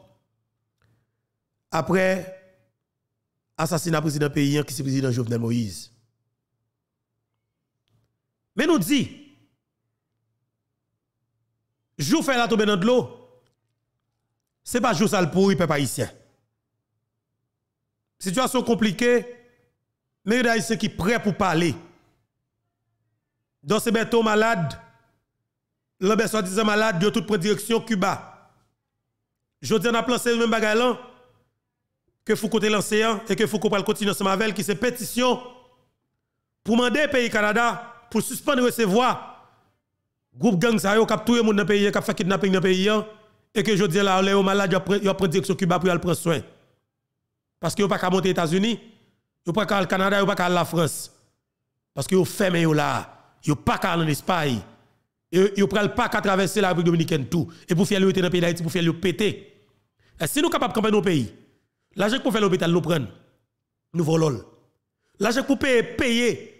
[SPEAKER 1] Après assassinat président pays qui c'est président Jovenel Moïse. Mais nous dit, jour fait la tomber dans de l'eau, c'est pas jour sale pour peuple haïtien. Situation compliquée, mais il y a qui sont prêts pour parler. Dans ces béton malade, l'homme soi-disant malade, de toute direction Cuba. Je dis, on a placé le même bagage là, que faut côté l'océan et que faut qu'on continuer ensemble avec qui c'est pétition pour demander pays Canada pour suspendre recevoir groupe gang ça yo cap tout monde dans pays cap fait kidnapping dans pays et que je dis là les malades yo prend direction Cuba pour aller prendre soin. Parce que yo pas qu'à monter aux États-Unis yo pas qu'à le Canada yo pas qu'à la France. Parce que yo fermé yo là. Yo pas qu'à en Espagne. Et yo pral pas qu'à traverser la République dominicaine tout. Et pour faire le dans le pays d'Haïti pour faire le péter. Et si nous capable camper nos pays l'argent pour faire l'hôpital nous prendre nous volons. L'argent pour payer payer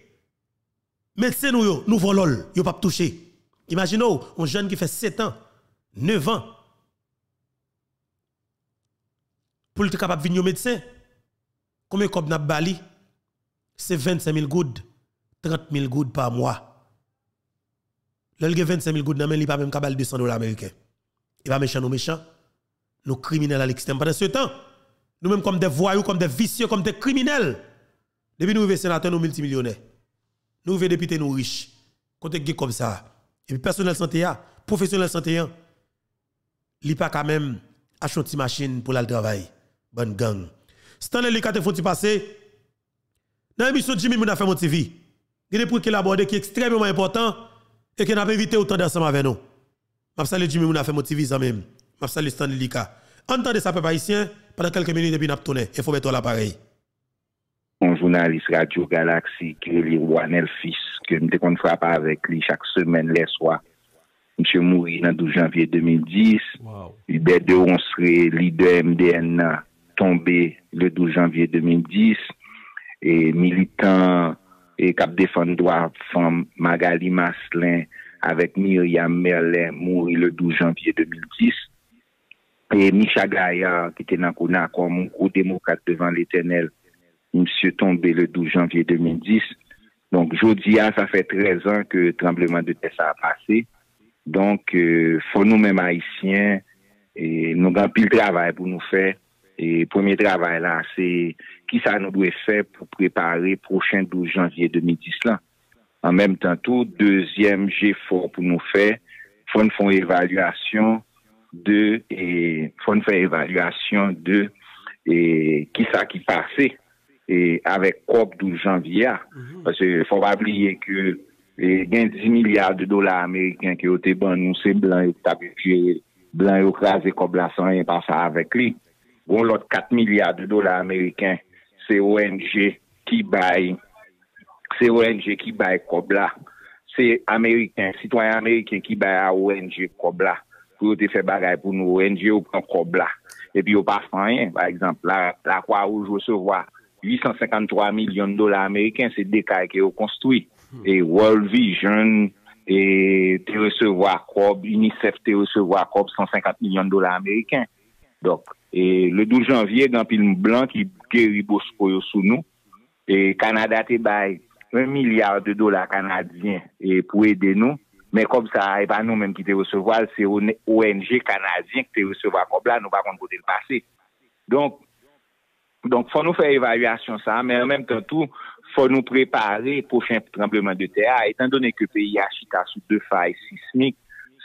[SPEAKER 1] Médecins nous, nous volons, nous pas toucher. Imaginez un jeune qui fait 7 ans, 9 ans, pour être capable de venir au médecin. Combien de n'a bali? C'est 25 000 gouttes, 30 000 gouttes par mois. A 25 000 gouttes, il pas même capable 200 dollars américains. Il va méchant, nous méchants, nous criminels à l'extrême. Pendant ce temps, nous-mêmes comme des voyous, comme des vicieux, comme des criminels. Depuis nous sommes sénateurs, nous multimillionnaires nous voulons députés nous riches. Quand on comme ça. Et puis personnel santé, professionnel santé, il pas quand même acheter une machine pour le travail. Bonne gang. Stanley Lee, quand faut passer, dans l'émission Jimmy, on a fait mon TV. Il y a des points qui est extrêmement important et qui n'a pas évité autant d'ensemble avec nous. Je salue Jimmy, on a fait mon TV ça même. Je salue Stanley Lika. Entendez ça, peuple haïtien, pendant quelques minutes, et puis nous tourné. Il faut mettre l'appareil
[SPEAKER 3] journaliste Radio Galaxy qui est Wanel Fils, que nous avons frappé avec lui chaque semaine, les soirs. Monsieur mourit le 12 janvier 2010. Wow. Hubert de Onsre, leader MDN, tombé le 12 janvier 2010. Et militant et cap défendre droit femme Magali Maslin avec Myriam Merlin mourit le 12 janvier 2010. Et Micha Gaillard, qui était dans un gros démocrate devant l'éternel, monsieur tombé le 12 janvier 2010. Donc, jeudi, ça fait 13 ans que le tremblement de terre a passé. Donc, euh, faut nous-mêmes haïtiens, nous avons pile travail pour nous faire. Et le premier travail là, c'est qui ça nous doit faire pour préparer le prochain 12 janvier 2010 là. En même temps, tout deuxième j'ai fort pour nous faire, faut nous faire évaluation de et faut nous faire évaluation de et qui ça qui passait et avec COP 12 janvier. Mm -hmm. Parce qu'il faut pas oublier que eh, il y a 10 milliards de dollars américains qui ont été bons, nous, c'est blanc, et blanc et écrasé comme la sang et pas ça avec lui. Bon, l'autre 4 milliards de dollars américains, c'est ONG qui baille, c'est ONG qui baille Cobla. C'est américain, citoyen américain qui baille à ONG Cobla. Pour te faire bagaille pour nous, ONG ou prend Cobla. Et puis, au pas rien. Par exemple, la, la Croix-Rouge recevoir 853 millions de dollars américains, c'est des cas qui ont construit. Et World Vision, et te recevoir UNICEF te recevoir CROB 150 millions de dollars américains. Donc, et le 12 janvier, dans Pilm Blanc, qui guérit sous nous, et Canada te baille 1 milliard de dollars canadiens et pour aider nous. Mais comme ça, n'est pas nous-mêmes qui te recevoir, c'est ONG canadien qui te recevoir là, nous pas le passé. Donc, donc, faut nous faire évaluation ça, mais en même temps tout, faut nous préparer pour prochain tremblement de terre. Étant donné que le pays a chita sous deux failles sismiques,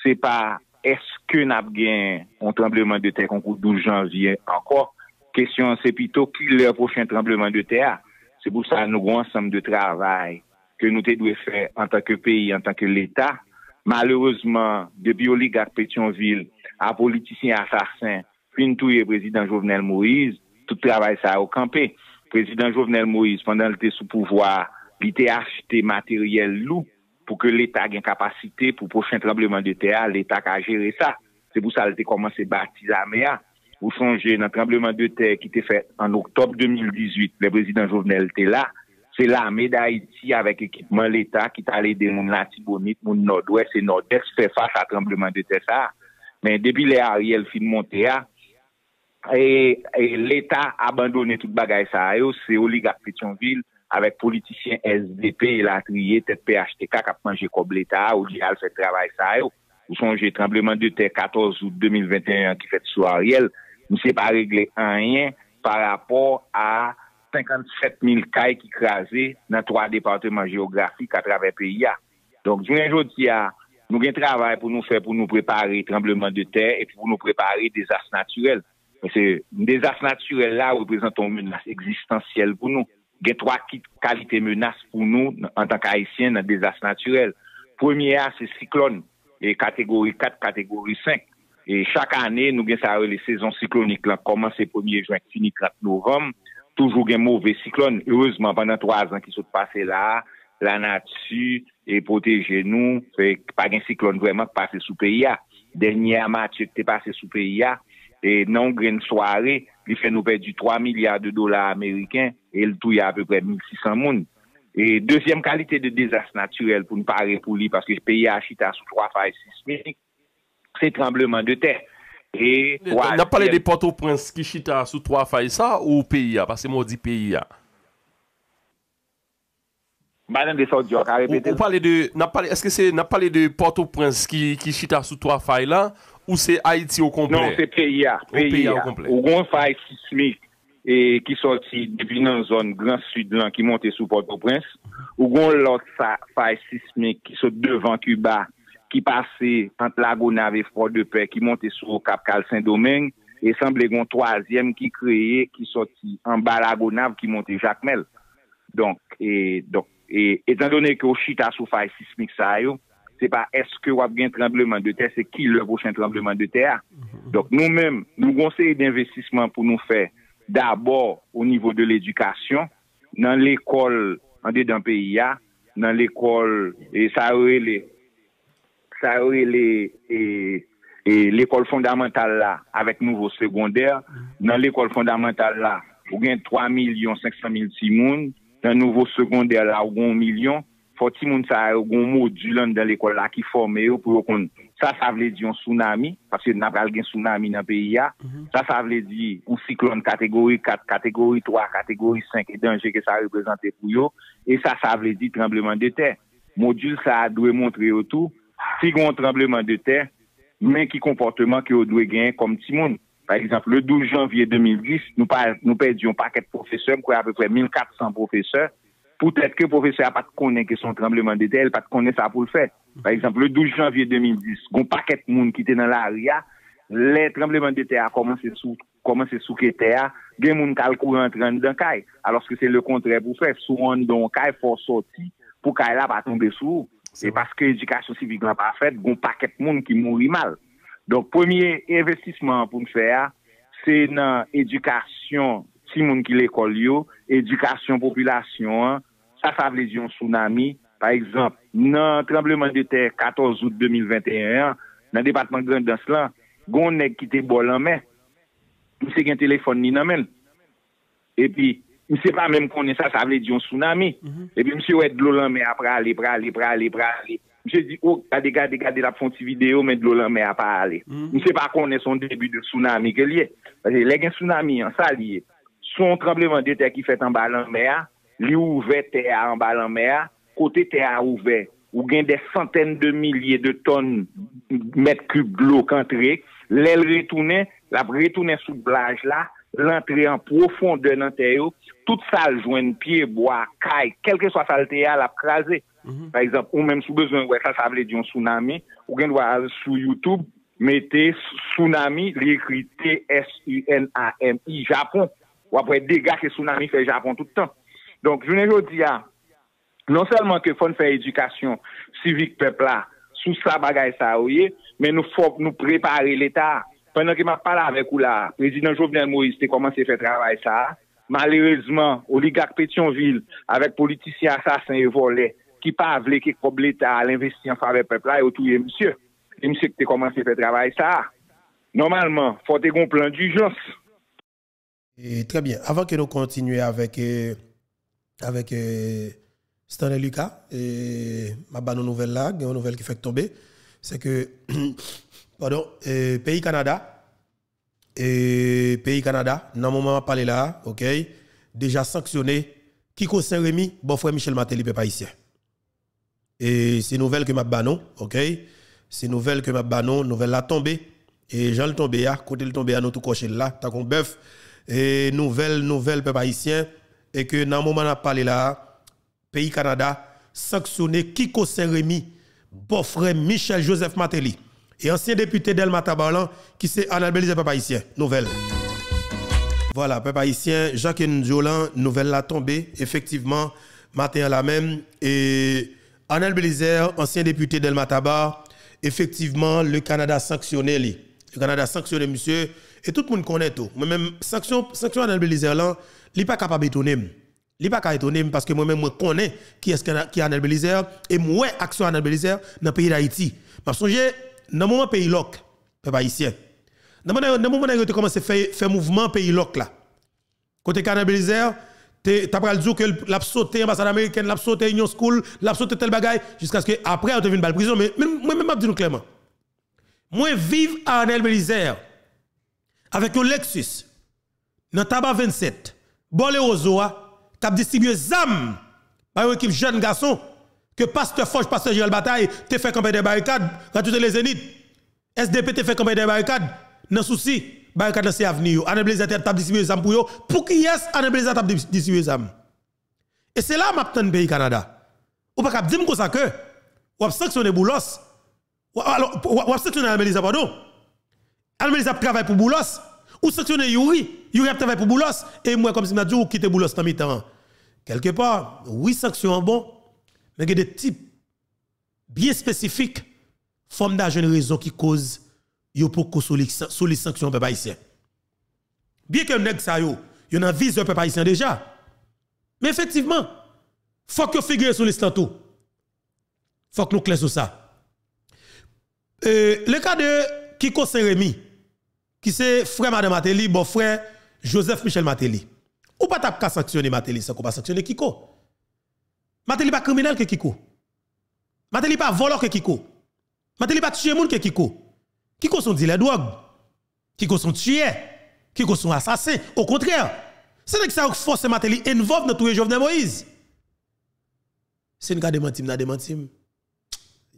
[SPEAKER 3] c'est pas est-ce que nous avons un tremblement de terre au 12 janvier encore? Question, c'est plutôt qui le prochain tremblement de terre? C'est pour ça nous avons ensemble de travail que nous devons faire en tant que pays, en tant que l'État. Malheureusement, depuis oligarque Pétionville, à politicien assassin, fin tout le président Jovenel Moïse, tout travail ça a campé président Jovenel Moïse, pendant le était sous pouvoir, il était acheté matériel lourd pour que l'État ait une capacité pour le prochain tremblement de terre, l'État a géré ça. C'est pour ça qu'il a commencé à baptiser la Vous songez, dans le tremblement de terre qui était fait en octobre 2018, le président Jovenel était là. C'est l'armée d'Haïti avec équipement l'État qui t'a allé des mon Latibonite, mon Nord-Ouest et Nord-Est fait face à tremblement de terre ça. Mais depuis les Ariel fin monté et, l'État a abandonné toute bagaille ça c'est oligarque Pétionville avec politiciens SDP et la trier tête PHTK qui a mangé comme l'État ou a fait travail ça Vous songez tremblement de terre 14 août 2021 qui fait sous Ariel, ne s'est pas réglé rien par rapport à 57 000 cailles qui crasé dans trois départements géographiques à travers le pays. Donc, je aujourd'hui, nous avons un travail pour nous faire, pour nous préparer tremblement de terre et pour nous préparer des désastres naturels. C'est désastre naturel là représente une menace existentielle pour nous. Il y a trois qualités menaces pour nous en tant qu'haïtiens dans désastre naturel. Premier, c'est cyclone, et catégorie 4, catégorie 5. Et chaque année, nous avons les saisons cycloniques là, commence le 1er juin, finit 30 novembre. Toujours un mauvais cyclone. Heureusement, pendant trois ans qui sont passés là, la nature est protégée nous. Fait pas un cyclone vraiment passé sous pays. Dernier match qui est passé sous pays e nan gren soare, li fè nou pè di 3 milyard de dolar Ameriken, e l touye apè prè 1600 moun. E deuxième kalite de désastre naturel pou n'pare pou li, paske peyi a chita sou 3 faye sismik, se trembleman de terre.
[SPEAKER 4] N'a pale de Port-au-Prince ki chita sou 3 faye sa, ou peyi a? Paske mou di peyi a.
[SPEAKER 3] Madame de Saint-Dior, a
[SPEAKER 4] repete. N'a pale de Port-au-Prince ki chita sou 3 faye la, ou c'est Haïti au complet?
[SPEAKER 3] Non, c'est PIA. PIA au complet. Ou grand faille sismique et qui sorti depuis dans zone Grand Sud là, qui monte sous Port-au-Prince. Ou grand l'autre faille sismique qui saute devant Cuba, qui passait entre la Gonave et Fort-de-Paix, qui montait sous Cap Cal-Saint-Domingue. Et semblait un troisième qui créait, qui sortit en bas la Gonave, qui montait Jacmel. Donc, et, donc, et, étant donné que au chita sous faille sismique ça, yo, c'est pas est-ce que vous avez un tremblement de terre, c'est qui le prochain tremblement de terre. Mhm. Donc nous-mêmes, nous conseillons d'investissement pour nous faire d'abord au niveau de l'éducation, dans l'école en dedans pays, dans l'école, et ça aurait les, ça aurait les, et, l'école fondamentale là, avec nouveau secondaire, mhm. dans l'école fondamentale là, vous avez 3 500 000 simons, dans nouveau secondaire là, vous avez 1 million, faut que moun sa un module dans l'école là qui forme pour ça ça veut dire un tsunami parce que n'a pas un tsunami dans le pays mhm. ça ça veut dire un cyclone catégorie 4 catégorie 3 catégorie 5 et danger que ça représente pour eux et ça ça veut dire tremblement de terre. Module ça doit montrer autour si un tremblement de terre mais qui comportement que doit gagner comme petit monde par exemple, le 12 janvier 2010, nous, nous perdions un paquet de professeurs, à peu près 1400 professeurs, peut-être que le professeur n'a pas connaît que son tremblement de terre, pas connaît ça pour le faire. Par exemple, le 12 janvier 2010, un paquet de monde qui était dans l'ARIA, les tremblements de terre a commencé sous commencé sous terre, des gens qui couru en train dans caille. Alors que c'est le contraire pour faire, sous on dans caille faut sortir pour caille là pas tomber sous. Et parce que l'éducation civique n'est pas faite, il y a un paquet de monde qui mourit mal. Donc, premier investissement pour faire, c'est dans l'éducation, si monde qui l'école, éducation population, ça, ça veut dire un tsunami. Par exemple, dans le tremblement de terre 14 août 2021, dans le département de Grandance, là, gon qui était bol en main. C'est un téléphone ni nan Et puis, je ne sais pas même qu'on est ça, ça veut dire un tsunami. Mhm. Et puis, monsieur, ouais, de l'eau en main après aller, après aller, après aller, après aller. Monsieur dit, oh, regardez, regardez, regardez la fonte vidéo, mais de l'eau en main après aller. Je ne sais pas qu'on est son début de tsunami lié. Parce que les tsunami, hein, ça lié. Son tremblement de terre qui fait en bas en mer, lui ouvert terre en bas en mer, côté terre ouvert, ou gain des centaines de milliers de tonnes mètres cubes d'eau qu'entrée, l'aile retournait, la retournait sous plage là, l'entrée en profondeur dans terre, tout ça joint pied, bois, caille, quel que soit ça le théâtre, la crasé. Mhm. Par exemple, ou même sous besoin, ouais, ça, ça veut dire un tsunami, ou bien voir sur YouTube, mettez tsunami, l'écrit T-S-U-N-A-M-I, Japon. Ou après, dégâts que tsunami fait Japon tout le temps. Donc, je ne dis pas, non seulement que faut faire éducation civique peuple là, sous ça bagaille ça, mais nous faut nous préparer l'État. Pendant que je parle avec vous là, président Jovenel Moïse a commencé à faire travail ça. Malheureusement, oligarque Pétionville, avec politiciens assassins et volés, qui pas voulu que l'État à l'investir en faveur peuple là, et autour monsieur. Et monsieur qui commencé à faire travail ça. Normalement, faut un plan d'urgence.
[SPEAKER 1] Très bien. Avant que nous continuions avec, euh, avec euh, Stanley Lucas, et ma bonne nouvelle là, une nouvelle qui fait tomber, c'est que, (clears throat) pardon, pays Canada, et pays Canada, dans le moment où parler là, ok, déjà sanctionné, Kiko Saint-Rémy, bon frère Michel Matéli, pas. Et c'est nouvelle que m'a banon, ok, c'est nouvelle que m'a banon, nouvelle là tombée, et Jean le tombé à côté le tombé à nous tout là, t'as qu'on bœuf, et nouvelle, nouvelle, peuple et que dans le moment où on parlé là, pays Canada, sanctionné Kiko Saint-Rémy, beau-frère Michel Joseph Matéli, et ancien député d'Elma Tabalan, qui c'est Anna Belize, papa haïtien. Nouvelle. Voilà, papa haïtien, Jacques Njolan, nouvelle la tombée, effectivement, matin la même, et Anna Belizer, ancien député d'Elma Tabar, effectivement, le Canada sanctionné, le Canada sanctionné, monsieur, et tout le monde connaît tout. Moi-même, sanction, sanction Anna Belizer là, n'est pas capable d'étonner n'est pas étonné parce que moi-même, je connais qui est qui Anel Belizer et moi, action Anel Belizer dans le pays d'Haïti. Je songe, dans le moment pays loc, peuple haïtien, dans le moment où tu commencé à faire, mouvement pays loc là, côté Anel Belizer, tu as dire que l'a sauté ambassade américaine, l'a sauté Union School, l'a sauté tel bagaille, jusqu'à ce que après, on te une balle prison. Mais moi-même, je dis clairement. Moi, vive à Anel Belizer avec un Lexus, dans tabac 27, Bolé Ozoa, t'as distribué ZAM par une équipe jeune garçon que Pasteur Foch, Pasteur Gérald Bataille, t'es fait campagne des barricades, quand tu les zéniths. SDP t'es fait campagne des barricades, non souci, barricade dans ses avenirs. Anne Blaise t'as distribué ZAM pour yo. Pour qui est Anne Blaise t'as distribué ZAM? Et c'est là que je pays Canada. Ou pas dire comme ça que, ou sanctionner Boulos, ou sanctionner Anne Blaise, pardon. Anne Blaise travaille pour Boulos. Ou sanctionner Yuri, Yuri a travaillé pour Boulos, et moi, comme si je dit, ou quitter Boulos dans mi-temps. Quelque part, oui, sanction bon, mais il y a des types bien spécifiques, forme d'argent raison qui cause yo pour sous les sanctions peuple haïtien. Bien que nèg ça yo, yo nan vise peuple haïtien déjà. Mais effectivement, faut que figure sur l'instant tout. Faut que nous clair ça. Euh, le cas de Kiko Saint-Rémy, qui c'est frère Madame Matéli, bon frère Joseph Michel Matéli. Ou pas t'as pas sanctionner Matéli, ça qu'on pas sanctionner Kiko. Matéli pas criminel que Kiko. Matéli pas voleur que Kiko. Matéli pas tuer monde que Kiko. Kiko sont dealer drogue. Kiko sont tués. Kiko sont assassins. Au contraire, c'est que ça force Matéli involve dans tout Jovenel Moïse. C'est une cas de mentim, n'a de mentim.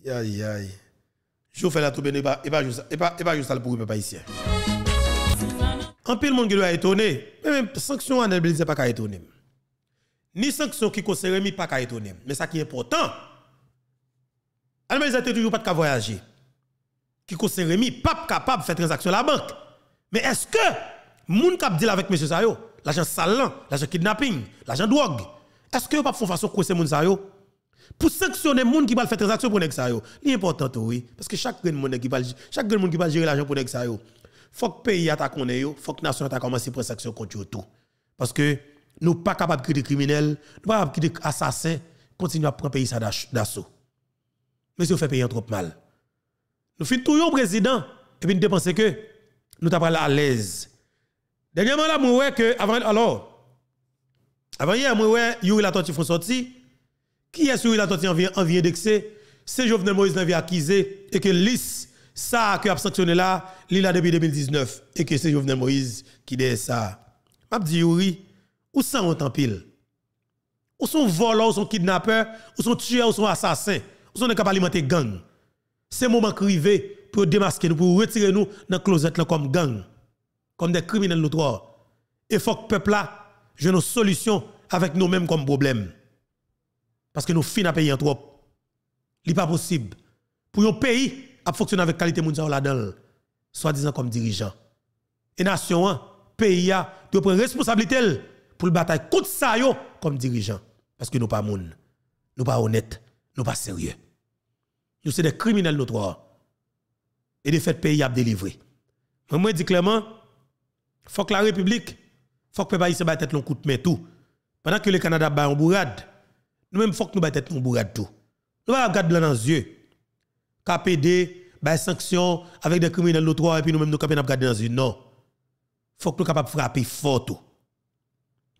[SPEAKER 1] Aïe aïe. Je fais la toube et pas juste et pas et pas juste pour pas ici. En pile monde qui doit étonner, même sanction Anel Belize pas étonner. Ni sanction qui concerne pas étonner, mais ça qui est important. Anel Belize toujours pas de voyager. Qui concerne pas capable de faire transaction à la banque. Mais est-ce que moun kap deal avec monsieur Sayo, l'argent sale, l'argent kidnapping, l'argent drogue, est-ce que pas font façon que ces moun Pour sanctionner les gens qui va faire transaction pour nèg ça yo. Oui parce que chaque grand monde qui va chaque grand qui va gérer l'argent pour nèg ça. Faut que pays ta connaît yo, faut que nation ta commencer prendre sanction contre tout. Parce que nous pas capables de des criminels, nous pas capables de assassins continuer à prendre pays ça d'assaut. Mais si on fait payer trop mal. Nous finissons tout le président et puis nous pensons que nous t'avons à l'aise. Dernièrement là, moi que avant alors avant hier moi ouais Yuri la font sorti qui est Yuri la tortue en vient en vient d'excès? C'est Jovenel Moïse qui vient accusé et que liste ça que a sanctionné là, a depuis 2019 et que c'est Jovenel Moïse qui dit ça. M'a dit Yuri, où sont en pile Où sont voleurs, où sont kidnappeurs, où sont tueurs, où sont assassins, où sont capables d'alimenter gang? C'est moment crivé pour démasquer nous, pour retirer nous dans le closet comme gang, comme des criminels notoires. Et faut que le peuple là, j'ai une solution avec nous-mêmes comme problème. Parce que nous finissons à payer trop. Ce n'est pas possible. Pour un pays à fonctionner avec qualité mondiale là-dedans, soi-disant comme dirigeant. Et nation, hein, pays a, doit prendre responsabilité pour le bataille contre ça comme dirigeant. Parce que nous pas moun, nous pas honnêtes, nous pas sérieux. Nous sommes des criminels notoires. Et de fait, pays a délivré. Moi, je dis clairement, faut que la République, faut que le pays se batte tête coup de main tout. Pendant que le Canada bat en bourrade, nous-mêmes, faut que nous battons en bourrade tout. Nous allons regarder dans les yeux. KPD, bah, sanctions avec des criminels notoires et puis nous capables de regarder dans les yeux. Non. Faut que nous capables de frapper fort tout.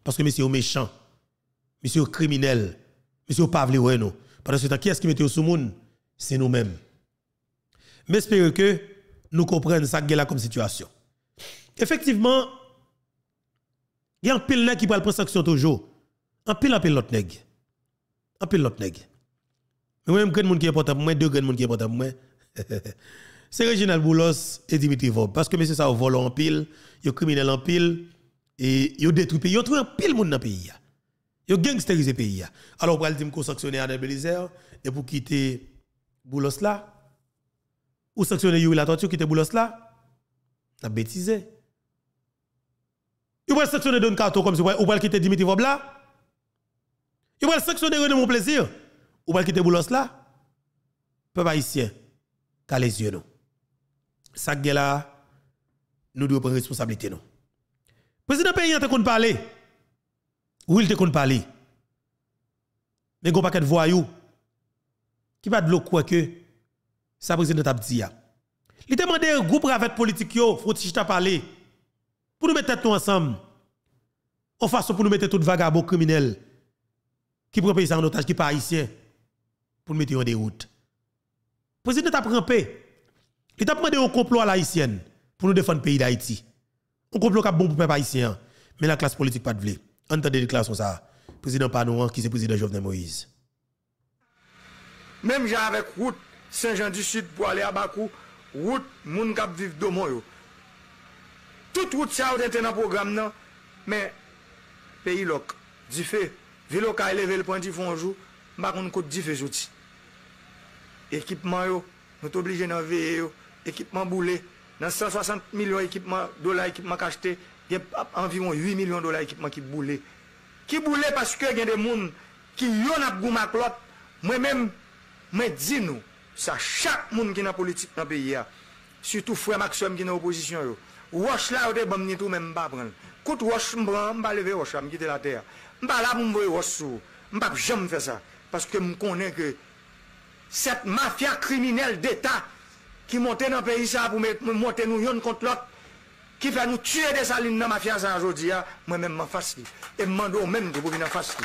[SPEAKER 1] Parce que monsieur méchant. Monsieur criminel. Monsieur pas vle nous. Parce que qui est-ce qui met au sous monde C'est nous-mêmes. Mais j'espère que nous comprenions ça là comme situation. Effectivement, il y a un pile qui prend sanction toujours. Un pile, un pile l'autre nèg. Un pile l'autre. Mais même grand monde qui est important moi, deux grands monde qui est important moi. c'est Reginald Boulos et Dimitri Vob. Parce que monsieur ça vole en pile, yo criminel en pile, et yo détruit pays. Yo trouve un pile monde dans pays. Yo gangsterisé pays. Alors, pour aller me sanctionner Adel Belizer, et pour quitter Boulos là, ou sanctionner Yuri la torture, quitter Boulos là, t'as bêtisé. Vous pouvez sanctionner Don Carto comme si vous pouvez quitter Dimitri Vob là. Vous pouvez sanctionner René Mon Plaisir. Vous pouvez quitter Boulos là? Peuple haïtien, qu'à les yeux nous. Ça là, nous devons prendre responsabilité nous. Président pays te qu'on parler. Oui, il te qu'on parler. Mais gon paquet de voyous qui va de l'eau quoi que ça président t'a dit Il demandé un groupe avec politique yo, faut t'a parler pour nous mettre tout ensemble. En façon pour nous mettre tout vagabond criminel qui prend pays en otage, qui pas haïtien, pour mettre en déroute. Le président a pris paix. Il a demandé un complot à la haïtienne pour nous défendre le pays d'Haïti. Un complot qui est bon pour le peuple haïtien. Mais la classe politique pas de vle. Entendez les déclarations ça. Président Panouan, qui c'est président Jovenel Moïse.
[SPEAKER 5] Même j'ai avec route Saint-Jean du Sud pour aller à Bakou, route moun kap vive Domoyo. Toute route ça était dans le programme, non? mais pays loc, du fait, Velo ka eleve l pwanti fonjou, makon kote di fe jouti. Ekipman yo, nou te oblige nan veye yo, ekipman boule, nan 160 milyon ekipman, dola ekipman kachete, gen environ 8 milyon dola ekipman ki boule. Ki boule paske gen de moun ki yon ap gou maklot, mwen men, mwen di nou, sa chak moun ki nan politik nan peyi ya, Soutou fwe makswem ki nan oposisyon yo. Wosh la yo te bom ni tou men mba pren. Kout wosh mbran mba leve wosh la mkite la ter. M'pa là pour wash sous. M'pa jamais faire ça. Parce que m'connais que cette mafia criminelle d'État qui monte dans le pays pour monter nous yon contre l'autre, qui fait nous tuer des salines dans la mafia ça aujourd'hui, moi-même m'en fasse. Et m'mando même de pour venir en face.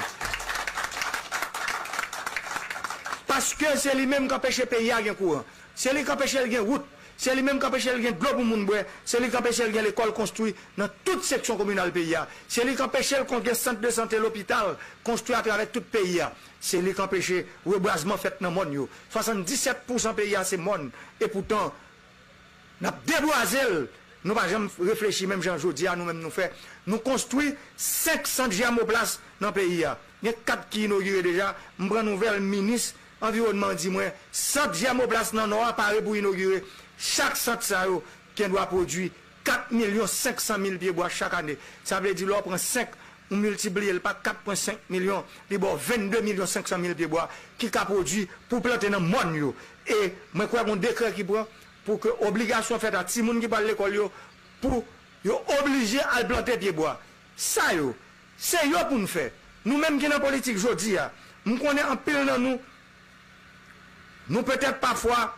[SPEAKER 5] Parce que c'est lui-même qui empêche le pays à courant. C'est lui qui empêche le route. Se li menm kapeche el gen glop ou moun bwe, se li kapeche el gen l'ekol konstoui nan tout seksyon komunal peyi ya. Se li kapeche el kon gen sante de sante l'opital konstoui atrave tout peyi ya. Se li kapeche webwazman fet nan moun yo. 77% peyi ya se moun. E poutan, nap debwazel, nou pa jem reflechi menm jan jodi ya nou menm nou fe, nou konstoui 500 jamoblas nan peyi ya. Nye 4 ki inaugure deja, mbran nouvel minis, environnement di mwen, 100 jamoblas nan nou apare pou inaugure. Chaque centre ça qui doit produire 4 500 000 pieds bois chaque année. Ça veut dire qu'on prend 5 on multiplie le pas 4,5 millions, il bon 22 millions 500 000 pieds bois qui a produit pour planter dans le monde. Et moi, crois un décret qui prend pour que obligation faite à tout le monde qui parle l'école pour yo obligé à planter pieds bois. Ça, c'est yo pour nous faire. Nous-mêmes qui la politique aujourd'hui, nous connaissons un pile dans nous. Nous peut-être parfois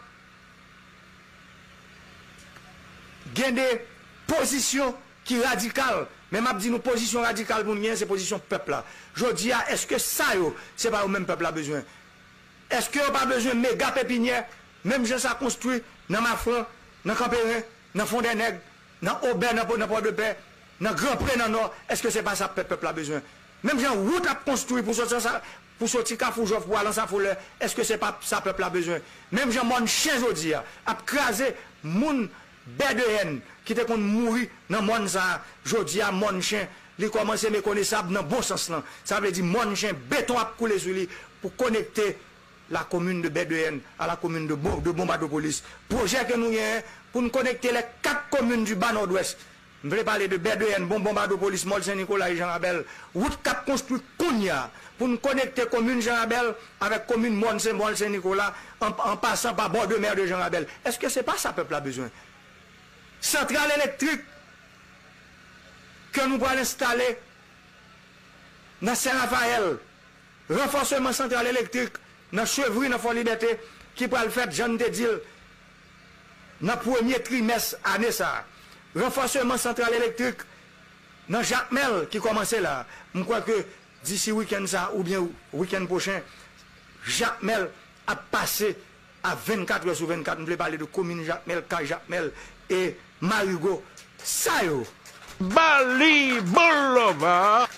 [SPEAKER 5] gen de posisyon ki radikal. Men map di nou posisyon radikal moun gen, se posisyon pepl la. Jodi ya, eske sa yo, se pa yo men pepl la bezwen. Eske yo pa bezwen mega pepinye, menm jen sa konstruy nan mafran, nan kamperen, nan fondeneg, nan ober, nan po de pe, nan gran pre nan nor, eske se pa sa pepl la bezwen. Menm jen wout ap konstruy pou soti sa, pou soti ka foujov pou alan sa foule, eske se pa sa pepl la bezwen. Menm jen moun chen jodi ya, ap kraze moun, bête de haine qui était qu'on mourir dans mon ça, aujourd'hui à mon chien, il commence ça dans bon sens là. Ça veut dire mon chien béton a coulé sur lui pour connecter la commune de Bédouin à la commune de, Bo de Police. Projet que nous avons pour nous connecter les quatre communes du bas nord-ouest. Je vais parler de Bédouin, bon Police, Mol Saint-Nicolas et Jean-Abel. Route cap construit Kounia pour nous connecter commune Jean-Abel avec commune Mol Saint-Nicolas en, passant par bord de mer de Jean-Abel. Est-ce que ce n'est pas ça le peuple a besoin? sentral elektrik ke nou pral installe nan Saint-Raphaël, renforseman sentral elektrik nan chevri nan Fon Liberté ki pral fèt jan de dil nan premier trimes anè sa. Renforseman sentral elektrik nan Jacmel ki komanse la. Mkwa ke disi week-end sa ou bien week-end pochen, Jacmel ap pase a 24 sou 24. Mple pale de komine Jacmel, ka Jacmel e Marigo. Ça yo.
[SPEAKER 4] Bali Bolova.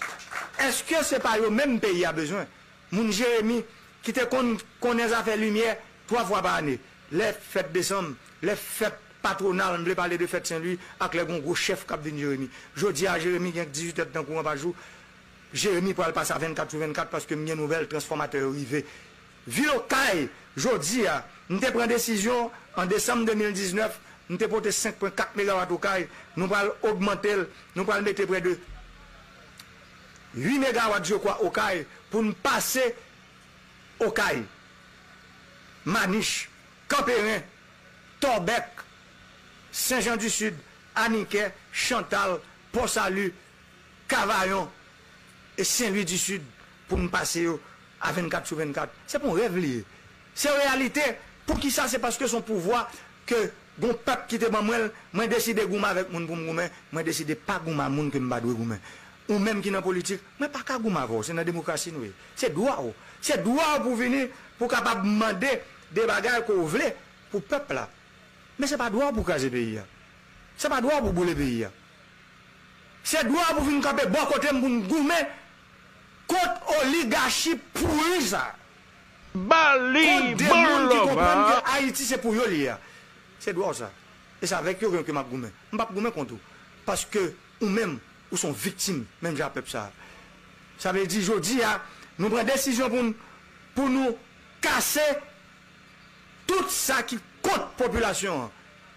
[SPEAKER 5] Est-ce que c'est pas le même pays a besoin? Mon Jérémy, qui te connaît les affaires lumière trois fois par année. Les fêtes décembre, les fêtes patronales, on voulait parler de fête Saint-Louis, avec les gros chefs qui viennent Jérémy. Je dis à Jérémy qui a 18 heures de courant par jour, Jérémy pourra passer à 24 sur 24 parce que une nouvelle transformateur arrivé. Ville je dis, nous avons pris une décision en décembre 2019, nous avons porté 5,4 MW au Caille, nous allons augmenter, nous allons mettre près de 8 MW je crois au Caille pour nous passer Okaï, Maniche, Campérin, Torbec, Saint-Jean-du-Sud, Aniquet, Chantal, Port-Salut, Cavaillon et Saint-Louis-du-Sud pour nous passer à 24 sur 24. C'est pour rêver. C'est en réalité, pour qui ça C'est parce que son pouvoir, que Gon pep ki te ban mwen, mwen deside gouman vek moun pou mwen, mwen deside pa gouman moun ki mbadwe gouman. Ou menm ki nan politik, mwen pa ka gouman vò, se nan demokrasi nou e. Se dwa ou. Se dwa ou pou vini, pou kapab mande de bagay ko vle pou pep la. Men se pa dwa ou pou kaze peyi ya. Se pa dwa ou pou boule peyi ya. Se dwa ou pou vini kape bo kote moun gouman, kote oligashi pou yi sa.
[SPEAKER 4] Bali,
[SPEAKER 5] bolo ba. Kote demoun ki kompon ki Haiti se pou yo li ya. C'est droit ça. Et c'est avec eux que je goumé. Je ne goumer contre. Parce que, ou même, ou sont victimes, même j'ai ça. Ça veut dire, je dis, nous prenons décision pour, pour nous casser tout ça qui compte la population.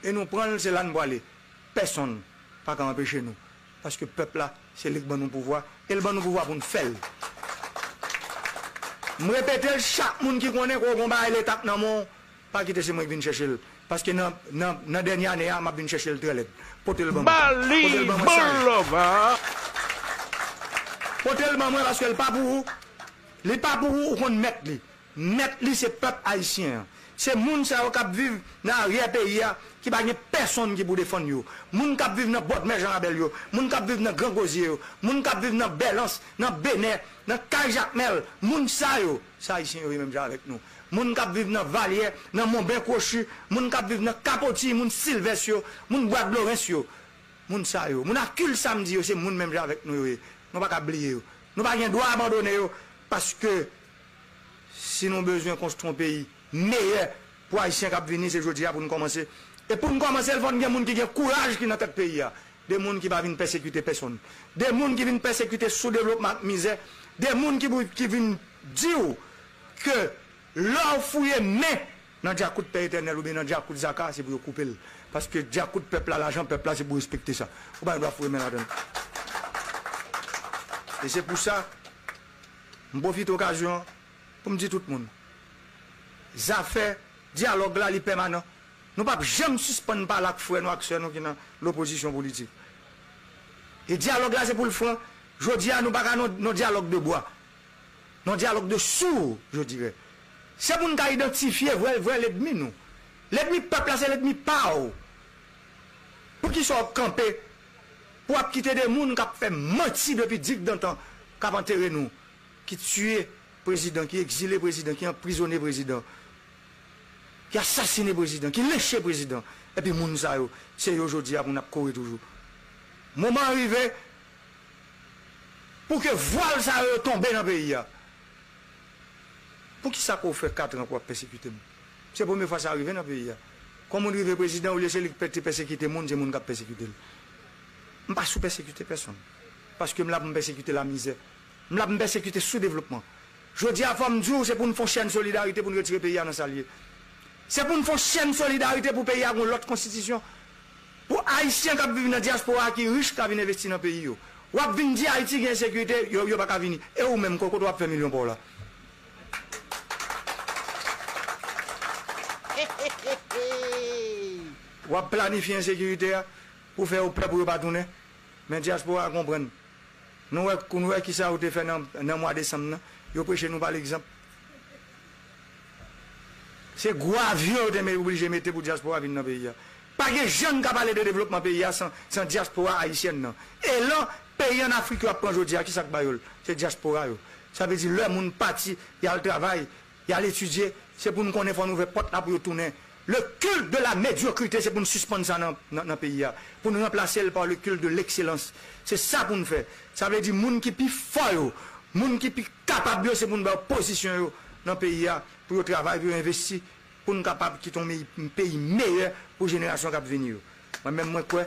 [SPEAKER 5] Et nous prenons c'est là nous aller. Personne pas qu'à empêcher nous. Parce que le peuple là, c'est lui qui nous pouvoir. Et le bon nous pouvoir pour nous faire. Je répète, chaque monde qui connaît qu'on combat l'étape dans mon pas quitter c'est moi qui viens chercher. Parce que dans la dernière année, je viens chercher le très Portez le.
[SPEAKER 4] Bali,
[SPEAKER 5] le bon parce que le pas pour vous. Les pas pour vous qu'on mettre li. Mettre li c'est peuple haïtien. C'est moun ça qui vivent dans l'arrière pays qui pas personne qui pour défendre yo. Moun qui vivent dans bord mer Jean Abel yo, moun qui vivent dans Grand Gosier yo, moun qui vivent dans Belance, dans Bénin, dans Kajacmel, moun ça yo, ça haïtien yo même avec nous. Moun qui vivent dans Valier, dans Montbain Cochu, moun qui vivent dans Capoti, moun Sylvestre yo, moun Bois Laurence yo. Moun ça yo, moun akul samedi yo, c'est moun même avec nous yo. Nous pas oublier yo. Nous pas droit abandonner yo. Parce que si nous besoin construire un pays meilleur pour Haïtiens qui venir, c'est aujourd'hui pour nous commencer. Et pour nous commencer, il faut des gens qui ont courage qui dans notre pays. Des gens qui ne viennent persécuter personne. Des gens qui viennent persécuter sous-développement, misère. Des gens qui, qui viennent dire que Là, fouillez, mais dans le Père éternel ou bien dans le Zaka, c'est pour couper. Parce que le peuple là, l'argent peuple là, c'est pour respecter ça. Ou bien, il doit fouiller maintenant. Et c'est pour ça, je profite de l'occasion pour me dire tout le monde. Zafè, diyalog la li permanent. Nou pap jem suspon pa lak fwe nou aksyon nou ki nan l'oposisyon politik. E diyalog la se pou l'fran, jodi an nou baka nou, nou diyalog de boa. Nou diyalog de sou, jodi re. Se moun ka identifiye vwe vwe ledmi nou. Ledmi pepla se ledmi pa ou. Pou ki so kampe, pou ap kite de moun kap fe moti depi dik dantan kap anterre nou. Ki tue prezident, ki exile prezident, ki emprisonne prezident. Ki asasine prezident, ki leche prezident. Epi moun sa yo, se yo jodi ap moun ap kore toujou. Mouman arrive, pou ke voal sa yo tombe nan peyi ya. Pour qui ça qu'on fait 4 ans pour persécuter C'est la première fois que ça arrive dans le pays. Comme on arrive le président, ou laisser le persécuter le monde, c'est le monde qui a persécuté. Je ne pas persécuter personne. Parce que je ne persécuter la misère. Je ne persécuter le sous-développement. Je dis à femme jour, c'est pour nous faire chaîne solidarité pour nous retirer le pays à nos alliés. C'est pour nous faire chaîne solidarité pour payer à l'autre constitution. Pour Haïtiens qui vivent dans la diaspora qui sont riches qui viennent investir dans le pays. Ou venir dire Haïti qui a une sécurité, ils ne pas venir. Et ou même, quand doit faire millions (laughs) Ou planifier une sécurité pour faire au peuple pour pas tourner. Mais diaspora comprend. Nous, nous, qui ça a fait dans le mois de décembre, vous prêchez nous par l'exemple. C'est grave vieux de obligé de mettre pour diaspora venir dans le pays. Pas de jeunes qui parlent de développement pays sans, sans diaspora haïtienne. Et là, pays en Afrique qui apprend aujourd'hui, qui ça C'est diaspora. Ça veut dire le monde parti, il y a le travail, il y a l'étudier. C'est pour nous connaître, pour nous faire porte là pour tourner. Le culte de la médiocrité, c'est pour nous suspendre ça dans le pays. Pour nous remplacer par le culte de l'excellence. C'est ça pour nous faire. Ça veut dire monde qui est fort, monde qui est capable, c'est pour nous position dans le pays pour travailler, pour investir, pour nous capables de quitter un pays meilleur pour les générations qui venir. Moi-même, moi, quoi?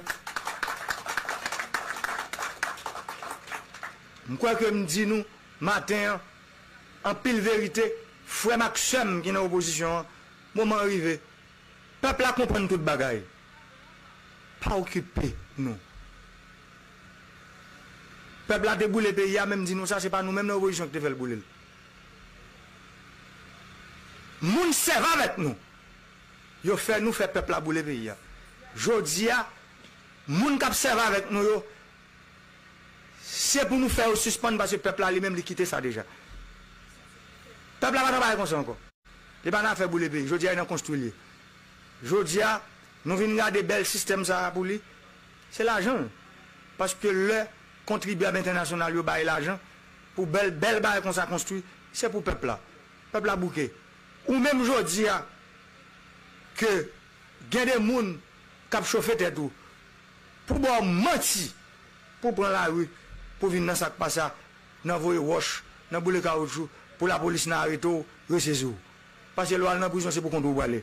[SPEAKER 5] Je crois que me dit nous, matin, en pile vérité, Fwe Maxem ki nan oposisyon, mouman rive, pep la kompren tout bagay. Pa okype nou. Pep la te boule pe ya, mèm di nou sa, se pa nou mèm nan oposisyon ki te fel boule. Moun se va vet nou. Yo fè nou fè pep la boule pe ya. Jodi ya, moun kap se va vet nou yo, se pou nou fè ou suspande, ba se pep la li mèm li kite sa deja. Pepl la pa travaye kon se anko. Li pa nan fe bou le peyi. Jodi a yon konstruye. Jodi a, nou vin nga de bel sistem sa pou li. Se l'ajan. Paske le kontribuab internasyonal yo baye l'ajan. Pou bel, bel baye kon sa konstruye. Se pou pepl la. Pepl la bouke. Ou menm jodi a, ke gen de moun kap chofe tetou, pou bo manti, pou pran la rue, pou vin nan sak pasa, nan voye wosh, nan boule kaoutchou, pour la police n'a arrêté, ressaisir. Parce que le dans la prison, c'est pour qu'on doit aller.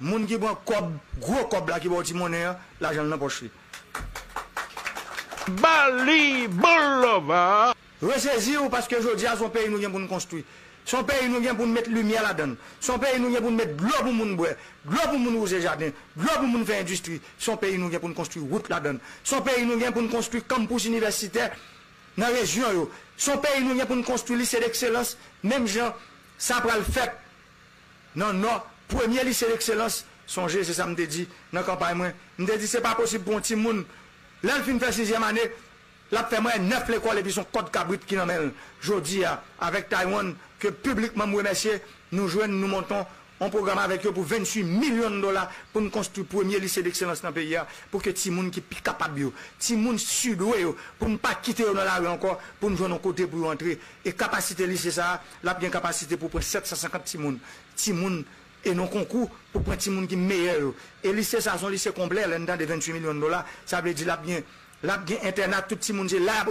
[SPEAKER 5] Les gens qui prend un gros cob là, qui va au monnaie, l'argent dans la poche.
[SPEAKER 4] Bali Bolova.
[SPEAKER 5] Ressaisir parce que aujourd'hui, à son pays, nous avons pour nous construire. Son pays nous vient pour nous mettre lumière là-dedans. Son pays nous vient pour nous mettre de l'eau pour nous boire, de l'eau pour nous user jardin, de l'eau pour nous faire industrie. Son pays nous vient pour nous construire route là-dedans. Son pays nous vient pour nous construire campus universitaire dans la région. Son pays nous vient pour nous construire lycée d'excellence. Même gens, ça prend le fait. Non, non, premier lycée d'excellence, songez, c'est ça me dit dans la campagne. Je me dit, c'est pas possible pour un petit monde. Là, il fait sixième année. Là, fait moi neuf l'école et puis son code cabrit qui nous mène. Jodi, avec Taïwan, que publiquement, nous remercions, nous jouons, nous montons un programme avec eux pour 28 millions de dollars pour nous construire le premier lycée d'excellence dans le pays, pour que les gens qui sont capables, les gens sud-ouest, pour ne pas quitter dans la rue encore, pour nous jouer de côté pour entrer. Et capacité lycée, ça, la bien capacité pour prendre 750 petits gens. et non concours pour prendre des gens qui sont meilleurs. Et lycée, ça, un lycée complet, là, de 28 millions de dollars, ça veut dire la bien, bien internat, tout le monde, là,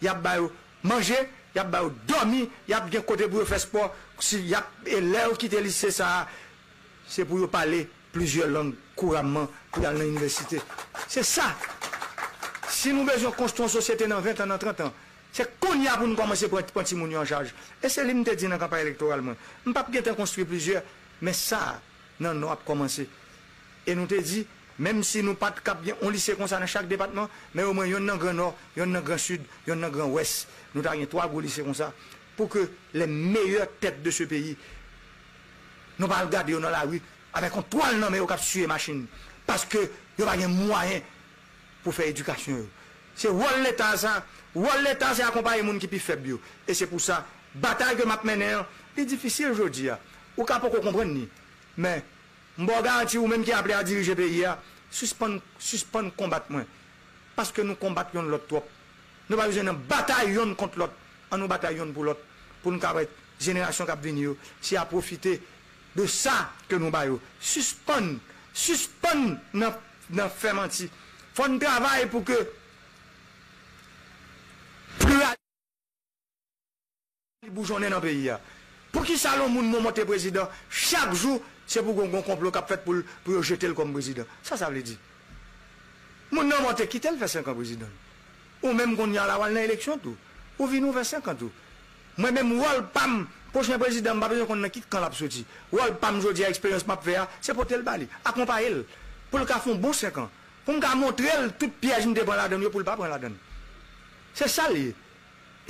[SPEAKER 5] il y a manger, il y a dormi, il y a bien côté pour faire sport. Si y a élèves qui te lycée ça, c'est pour parler plusieurs langues couramment pour aller à l'université. C'est ça. Si nous besoin construire une société dans 20 ans, dans 30 ans, c'est qu'on y a pour nous commencer à prendre monde en charge. Et c'est ce que dit dans la campagne électorale. Je ne pas construire plusieurs, mais ça, non, nous avons commencé. Et nous te dit, Même si nous pas bien, on lycée comme ça dans chaque département, mais au moins, il y a un grand nord, il y a un grand sud, il y a un grand ouest. Nous avons trois gros lycées comme ça, pour que les meilleures têtes de ce pays nous pas regarder dans la rue avec un toile nommé au cap sur machine. Parce que n'y a pas de moyen pour faire éducation. C'est Wall l'État ça. Wall l'État c'est accompagner les gens qui sont faibles. Et c'est pour ça, bataille que je mène, c'est difficile aujourd'hui. Ou pas comprendre. Mais, je garantis ou même qui appelé à diriger le pays, suspendre, suspendre combattre Parce que nous combattons l'autre trop. Nous pas besoin de bataille contre l'autre. an nou batayon pou lot, pou nou kabret, jenerasyon kap vini yo, si a profite de sa ke nou bayo. Suspon, suspon nan, nan fermanti. Fon travay pou ke boujonè nan peyi ya. Pou ki salon moun moun monte prezident, chak jou, se pou gon gon complot kap fet pou, pou yo jetel kom prezident. Sa sa vle di. Moun nan monte kitel fè 5 an prezident. Ou mèm kon yon la wal nan eleksyon tou. Ou vi nou ve 50 ou. Mwen men wòl pam, pochnen prezident mba bezon kon nan kit kan la psoti. Wòl pam jodi a eksperyans map ve a, se pote l bali. Akompa el, pou l ka fon bon 50. Pou m ka montre el, tout piyaj m de pran la den, yo pou l pa pran la den. Se sa li.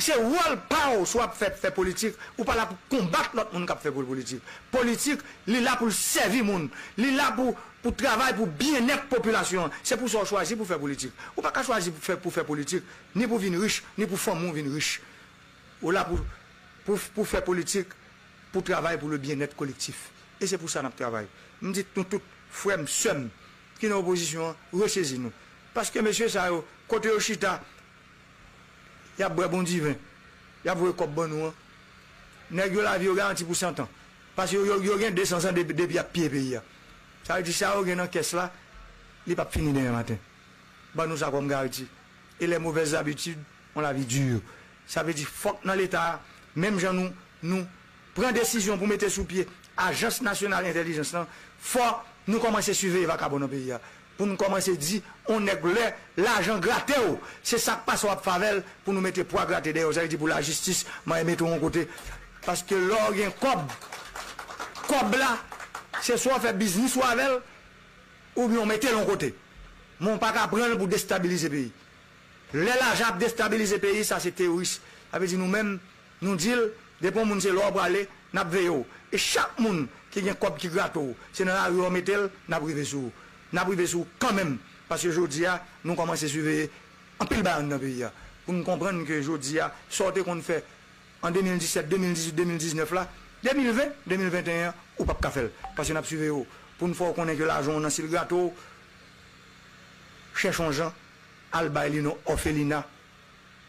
[SPEAKER 5] Se wòl pa ou so ap fè politik, ou pa la pou kombat lot moun kap fè politik. Politik, li la pou servi moun. Li la pou... pour travailler pour bien-être population. C'est pour ça choisir pour faire politique. Ou pas choisir pour faire pour faire politique, ni pour venir riche, ni pour faire venir riche. Ou là pour, pour, pour faire politique, pour travailler pour le bien-être collectif. Et c'est pour ça que nous travaillons. Je dis, nous tous, frères, sommes, qui sont en opposition, ressaisissez nous. Parce que, monsieur, ça, côté Oshita, il y a bon divin, il y a comme bon nous. Nèg la vie garanti pour 100 ans. Parce que yo gen 200 ans depuis pied pays. Ça veut dire ça yo gen dans caisse là, il pas fini demain matin. Bon nous ça comme garantie. Et les mauvaises habitudes, on la vie dure. Ça veut dire faut dans l'état, même gens nous nous prend décision pour mettre sous pied agence nationale d'intelligence là, faut nous commencer à suivre les vacabons dans le pays pour nous commencer à dire, on est l'argent gratté. C'est ça qui passe au favel pour nous mettre poids gratté derrière. Vous dit pour la justice, moi, mettre mon côté. Parce que l'or, a un cob. Cob là, se swa fe biznis wavel, ou mi yon mette yon kote. Mon pa ka pren pou destabilize peyi. Le la jap destabilize peyi, sa se teoris. Ape di nou men, nou dil, depon moun se lor brale, nap veyo. E chak moun ki gen kop ki grato, se nan la yon metel, nap rive sou. Nap rive sou kanmen, paske jodi ya, nou komanse suve, anpil bayan nan peyi ya. Pou nou komprenne ke jodi ya, sorte kon fè, an 2017, 2018, 2019 la, 2020, 2021, ou pas café. Parce nous avons suivi pour une fois qu'on ait que l'argent dans le gâteau, cherchons gens, Alba Elino, Ophelina,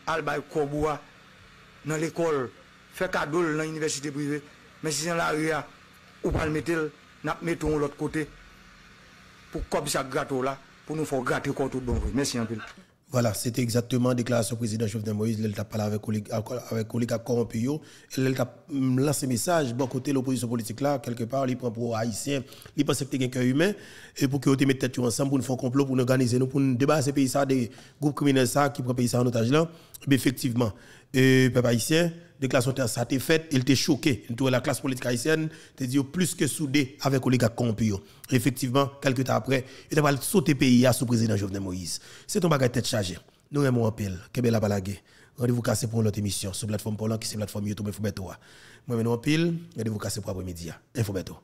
[SPEAKER 5] Alba Koboua, dans l'école, fait cadeau dans l'université privée. Mais si c'est la rue, ou pas le mettre, nous mettons l'autre côté pour comme ça gâteau là, pour nous faire gâter comme tout bon. Merci un peu.
[SPEAKER 1] Voilà, c'était exactement la déclaration du président Jovenel Moïse. Il a parlé avec avec collègues corrompus. Il a lancé un message, bon côté l'opposition politique là, quelque part, il prend pour haïtien, il pense que c'est un cœur humain, et pour que vous mettez tête ensemble pour nous faire complot, pour nous organiser, nous, pour nous débarrasser pays ça, des groupes criminels ça, qui le pays ça en otage là. Mais effectivement, et peuple haïtien, déclaration ça a été faite, il était choqué. La classe politique haïtienne était dit plus que soudé avec les oligarques corrompus. Effectivement, quelques temps après, il a sauté pays sous président Jovenel Moïse. C'est un bagage tête chargée. Nous aimons un pile. Kebela Balagé. Rendez-vous cassé pour l'autre émission sur plateforme Polan qui c'est plateforme YouTube Infobeto. Moi, nous un pile. Rendez-vous cassé pour après-midi. Infobeto.